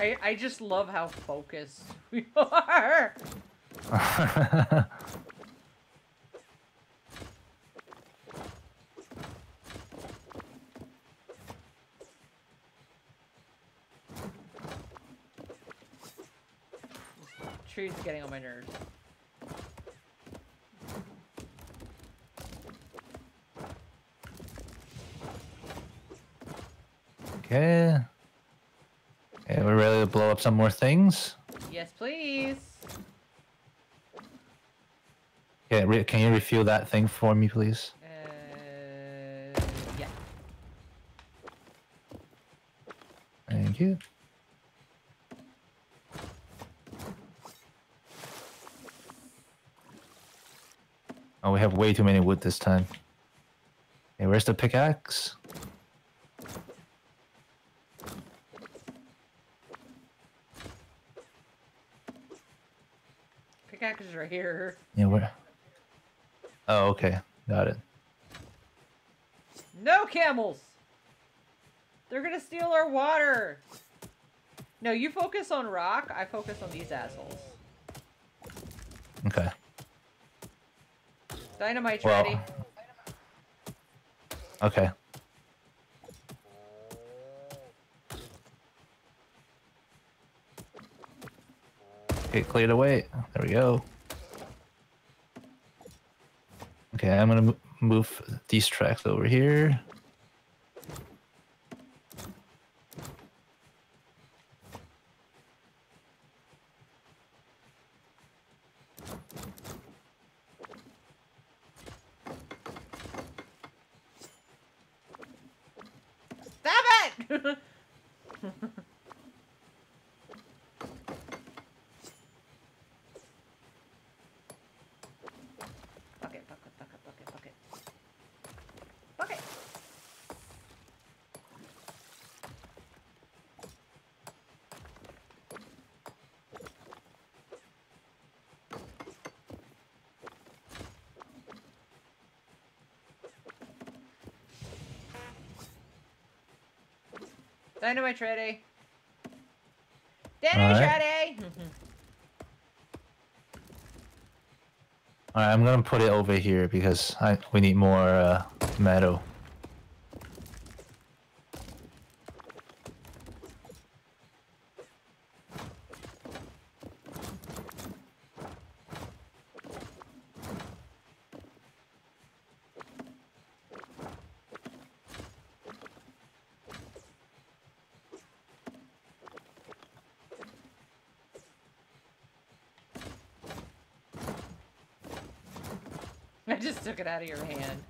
I, I just love how focused we are. Tree's getting on my nerves. okay. Okay, we're ready to blow up some more things. Yes, please. Okay, re- can you refuel that thing for me, please? Uh, yeah. Thank you. Oh, we have way too many wood this time. Okay, where's the pickaxe? Pickaxe is right here. Yeah, where? Oh, okay. Got it. No camels! They're gonna steal our water! No, you focus on rock, I focus on these assholes. Okay. Dynamite's Well. ready. Okay. Okay, cleared away. There we go. Okay, I'm gonna move these tracks over here. Stop it! bucket, bucket, bucket, bucket, bucket. Bucket! Dynamite ready. Dynamite Alright. ready! Alright, I'm gonna put it over here because I we need more uh, metal. just took it out of your hand.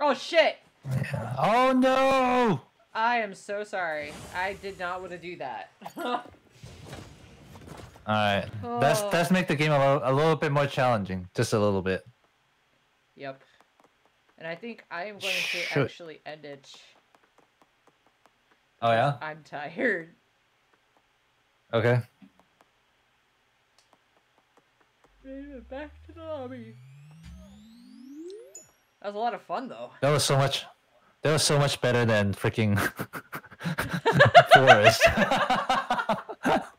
Oh shit! Yeah. Oh no! I am so sorry. I did not want to do that. All right, let's Oh. let's make the game a little, a little bit more challenging, just a little bit. yep. And I think I am going to Should- actually end it. Oh yeah. I'm tired. Okay. Back to the lobby. That was a lot of fun though. That was so much. That was so much better than freaking forest.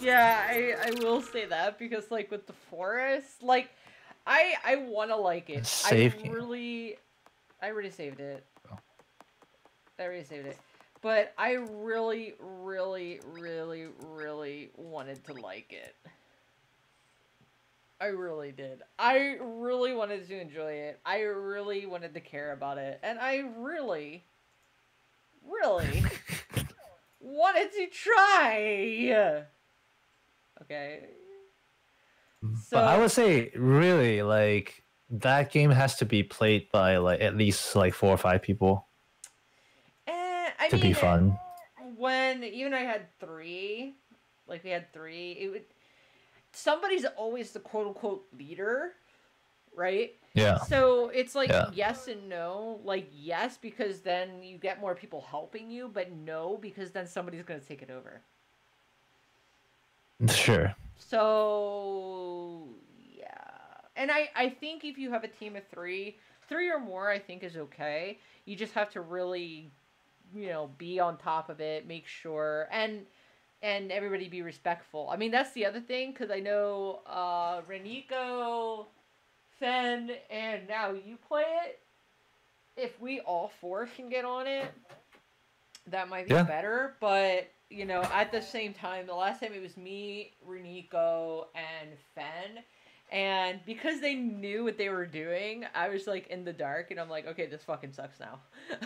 Yeah, I, I will say that because like with the forest, like I I wanna like it. Save I really I already saved it. Oh. I already saved it. But I really, really, really, really wanted to like it. I really did. I really wanted to enjoy it. I really wanted to care about it. And I really, really wanted to try. Okay. but I would say, really, like that game has to be played by like at least like four or five people Eh, I to mean, be fun. when even I had three, like we had three, it would somebody's always the quote unquote leader, right? Yeah. So it's like Yeah. yes and no. Like yes, because then you get more people helping you, but no, because then somebody's gonna take it over. Sure. So yeah, and I I think if you have a team of three, three or more, I think is okay. You just have to really, you know, be on top of it, make sure, and and everybody be respectful. I mean, that's the other thing because I know uh Reniko, Fen, and now you play it. If we all four can get on it, that might be Yeah. better. But you know, at the same time, the last time it was me, Reniko, and Fen. And because they knew what they were doing, I was like in the dark, and I'm like, okay, this fucking sucks now.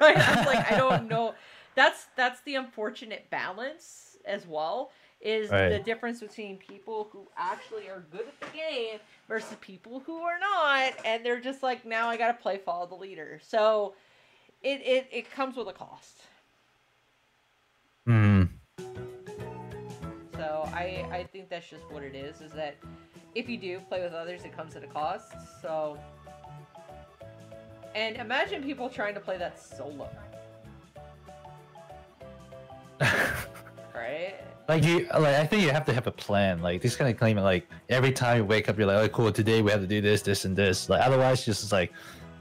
right? I'm like, I don't know. That's that's the unfortunate balance as well. Is the difference between people who actually are good at the game versus people who are not, and they're just like, now I gotta play follow the leader. So it it, it comes with a cost. Hmm. So I I think that's just what it is. Is that if you do play with others, it comes at a cost. So and imagine people trying to play that solo, right? like you, like I think you have to have a plan. Like this kind of claim, like every time you wake up, you're like, "Oh, cool! Today we have to do this, this, and this." Like otherwise, just like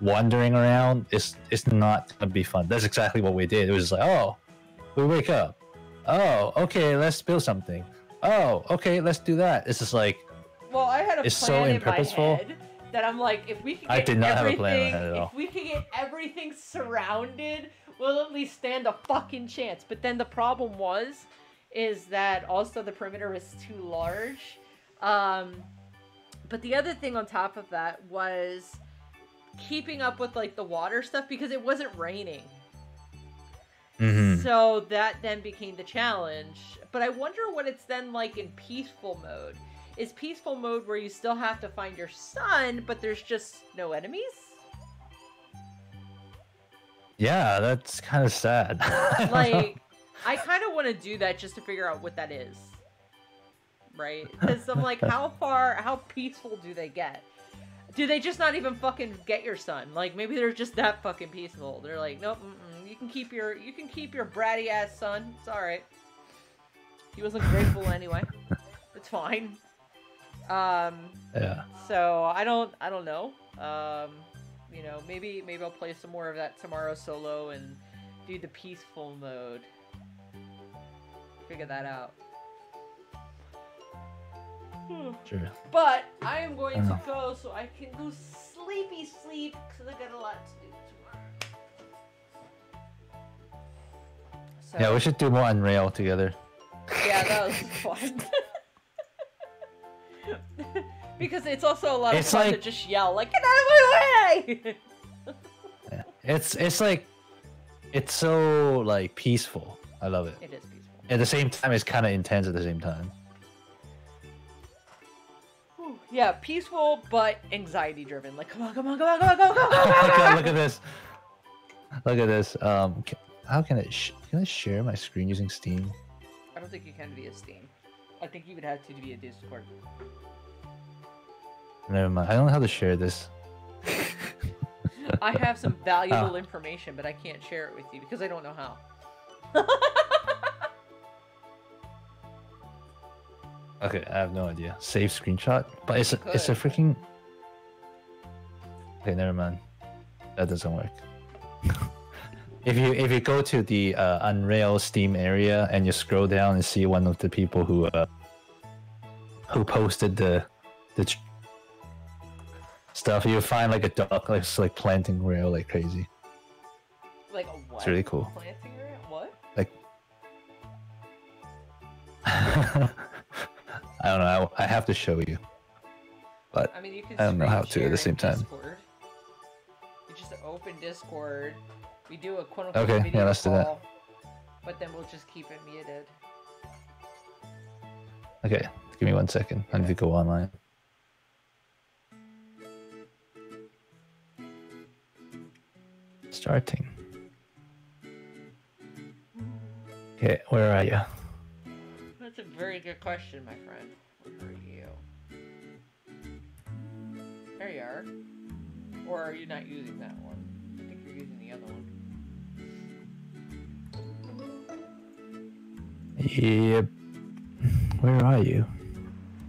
wandering around, it's it's not gonna be fun. That's exactly what we did. It was like, "Oh, we wake up. Oh, okay, let's build something. Oh, okay, let's do that." It's just like Well, I had a It's so plan in my head that I'm like, if we can get I did not have a everything, plan in my head at all. if we can get everything surrounded, we'll at least stand a fucking chance. But then the problem was, is that also the perimeter was too large. Um, but the other thing on top of that was keeping up with like the water stuff because it wasn't raining. mhm. So that then became the challenge. But I wonder what it's then like in peaceful mode. Is peaceful mode where you still have to find your son, but there's just no enemies? yeah, that's kind of sad. Like, I kind of want to do that just to figure out what that is. Right? Because I'm like, how far, how peaceful do they get? Do they just not even fucking get your son? Like, maybe they're just that fucking peaceful. They're like, nope, you can keep your, you can keep your bratty ass son. It's all right. He wasn't grateful anyway. It's fine. Um, yeah. so I don't I don't know. Um, you know, maybe maybe I'll play some more of that tomorrow solo and do the peaceful mode. Figure that out. Hmm. Sure. But I am going to Uh. go so I can go sleepy sleep because I got a lot to do tomorrow. So, Yeah, we should do more Unrailed together. Yeah, that was fun. because it's also a lot It's of fun to just yell like "Get out of my way!" It's it's like it's so like peaceful. I love it. it is peaceful. At the same time, it's kind of intense at the same time. Yeah, peaceful but anxiety driven. Like, come on, come on, come on, come on, go, go, go, go, look, go, at, go. look at this. Look at this. Um, ca- how can I sh- can I share my screen using Steam? I don't think you can via Steam. I think you would have to via Discord. Never mind. I don't know how to share this. I have some valuable Oh. information, but I can't share it with you because I don't know how. Okay, I have no idea. Save screenshot, but it's a, it's a freaking. Okay, never mind. That doesn't work. if you if you go to the uh, Unrailed Steam area and you scroll down and see one of the people who uh, who posted the the stuff, you'll find like a duck like like planting rail like crazy. Like a what? It's really cool. Planting area? What? Like. I don't know. I, I have to show you. But I mean, you can. I don't know how to at the same time. Discord. You just open Discord. We do a quote unquote Okay, yeah, let's do that. But then we'll just keep it muted. Okay, give me one second. I need to go online. Starting. Okay, where are you? That's a very good question, my friend. Where are you? There you are. Or are you not using that one? I think you're using the other one. Yep. Where are you?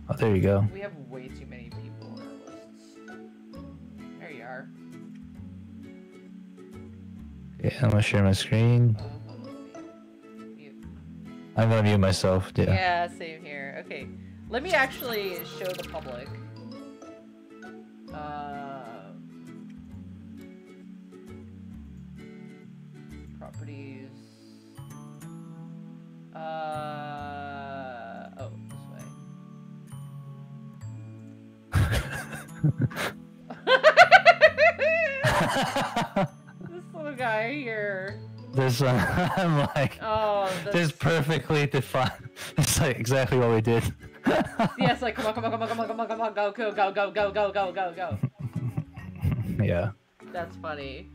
Oh, there you go. We have way too many people on our lists. There you are. Okay, I'm gonna share my screen. Uh, I'm gonna mute myself. Yeah. Yeah, same here. Okay, let me actually show the public. Um, properties. Uh, oh, this way. this little guy here. This one, uh, I'm like, Oh, this is perfectly defined. It's like exactly what we did. yeah, it's like come on, come on, come on, come on, come on, come on, go, go, go, go, go, go, go, go, go. yeah. That's funny.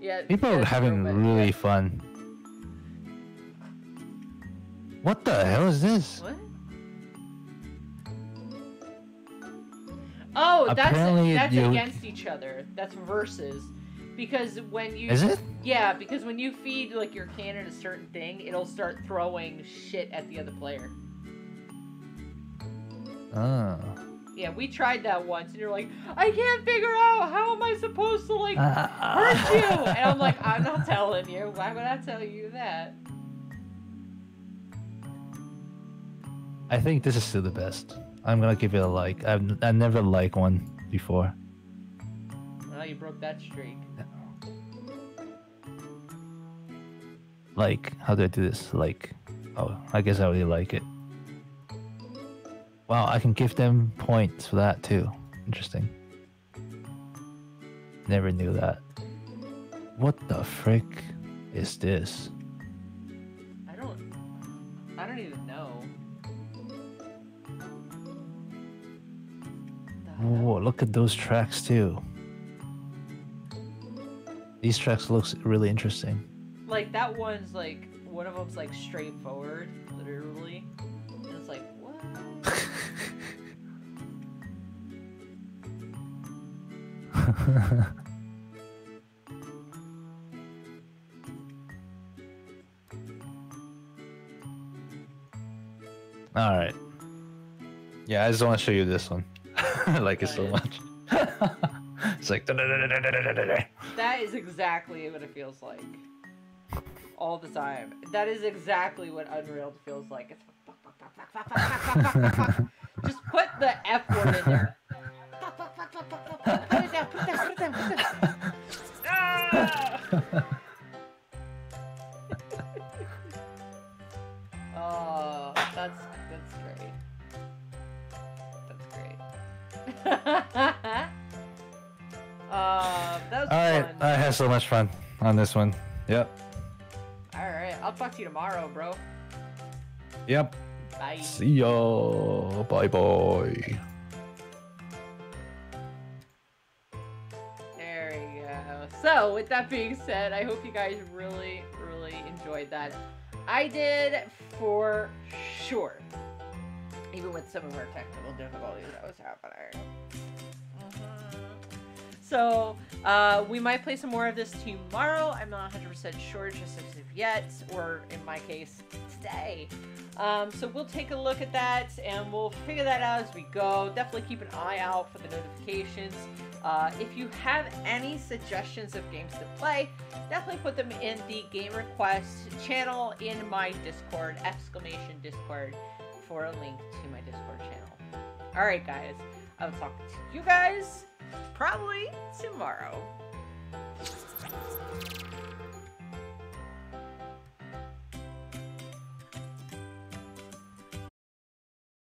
Yeah. People are having true, really fun. What the hell is this? What? Oh, that's Apparently that's against each other. That's versus. Because when you Is it? Yeah, because when you feed like your cannon a certain thing, it'll start throwing shit at the other player. Oh. Yeah, we tried that once, and you're like, I can't figure out how am I supposed to like Uh, hurt you, and I'm like, I'm not telling you. Why would I tell you that? I think this is still the best. I'm gonna give it a like. I've I never liked one before. You broke that streak. Like, how do I do this? Like, oh, I guess I really like it. Wow, I can give them points for that too. Interesting. Never knew that. What the frick is this? I don't. I don't even know. Whoa, look at those tracks too. These tracks looks really interesting. Like that one's like one of them's like straightforward, literally, and it's like what? All right. Yeah, I just want to show you this one. I like it so much. it's like. That is exactly what it feels like. All the time. That is exactly what Unrailed feels like. It's Just put the F word in there. Put it down, put it down, put it down, put it down. Ah! oh, that's that's great. That's great. Uh, that was All right, fun. I had so much fun on this one. Yep. All right, I'll talk to you tomorrow, bro. Yep. Bye. See ya. Bye bye. There we go. So, with that being said, I hope you guys really, really enjoyed that. I did for sure. Even with some of our technical difficulties that was happening. So, uh, we might play some more of this tomorrow. I'm not 100% sure just as of yet, or in my case, today. Um, so we'll take a look at that and we'll figure that out as we go. Definitely keep an eye out for the notifications. Uh, if you have any suggestions of games to play, definitely put them in the game request channel in my Discord, exclamation Discord, for a link to my Discord channel. Alright, guys, I will talk to you guys Probably tomorrow.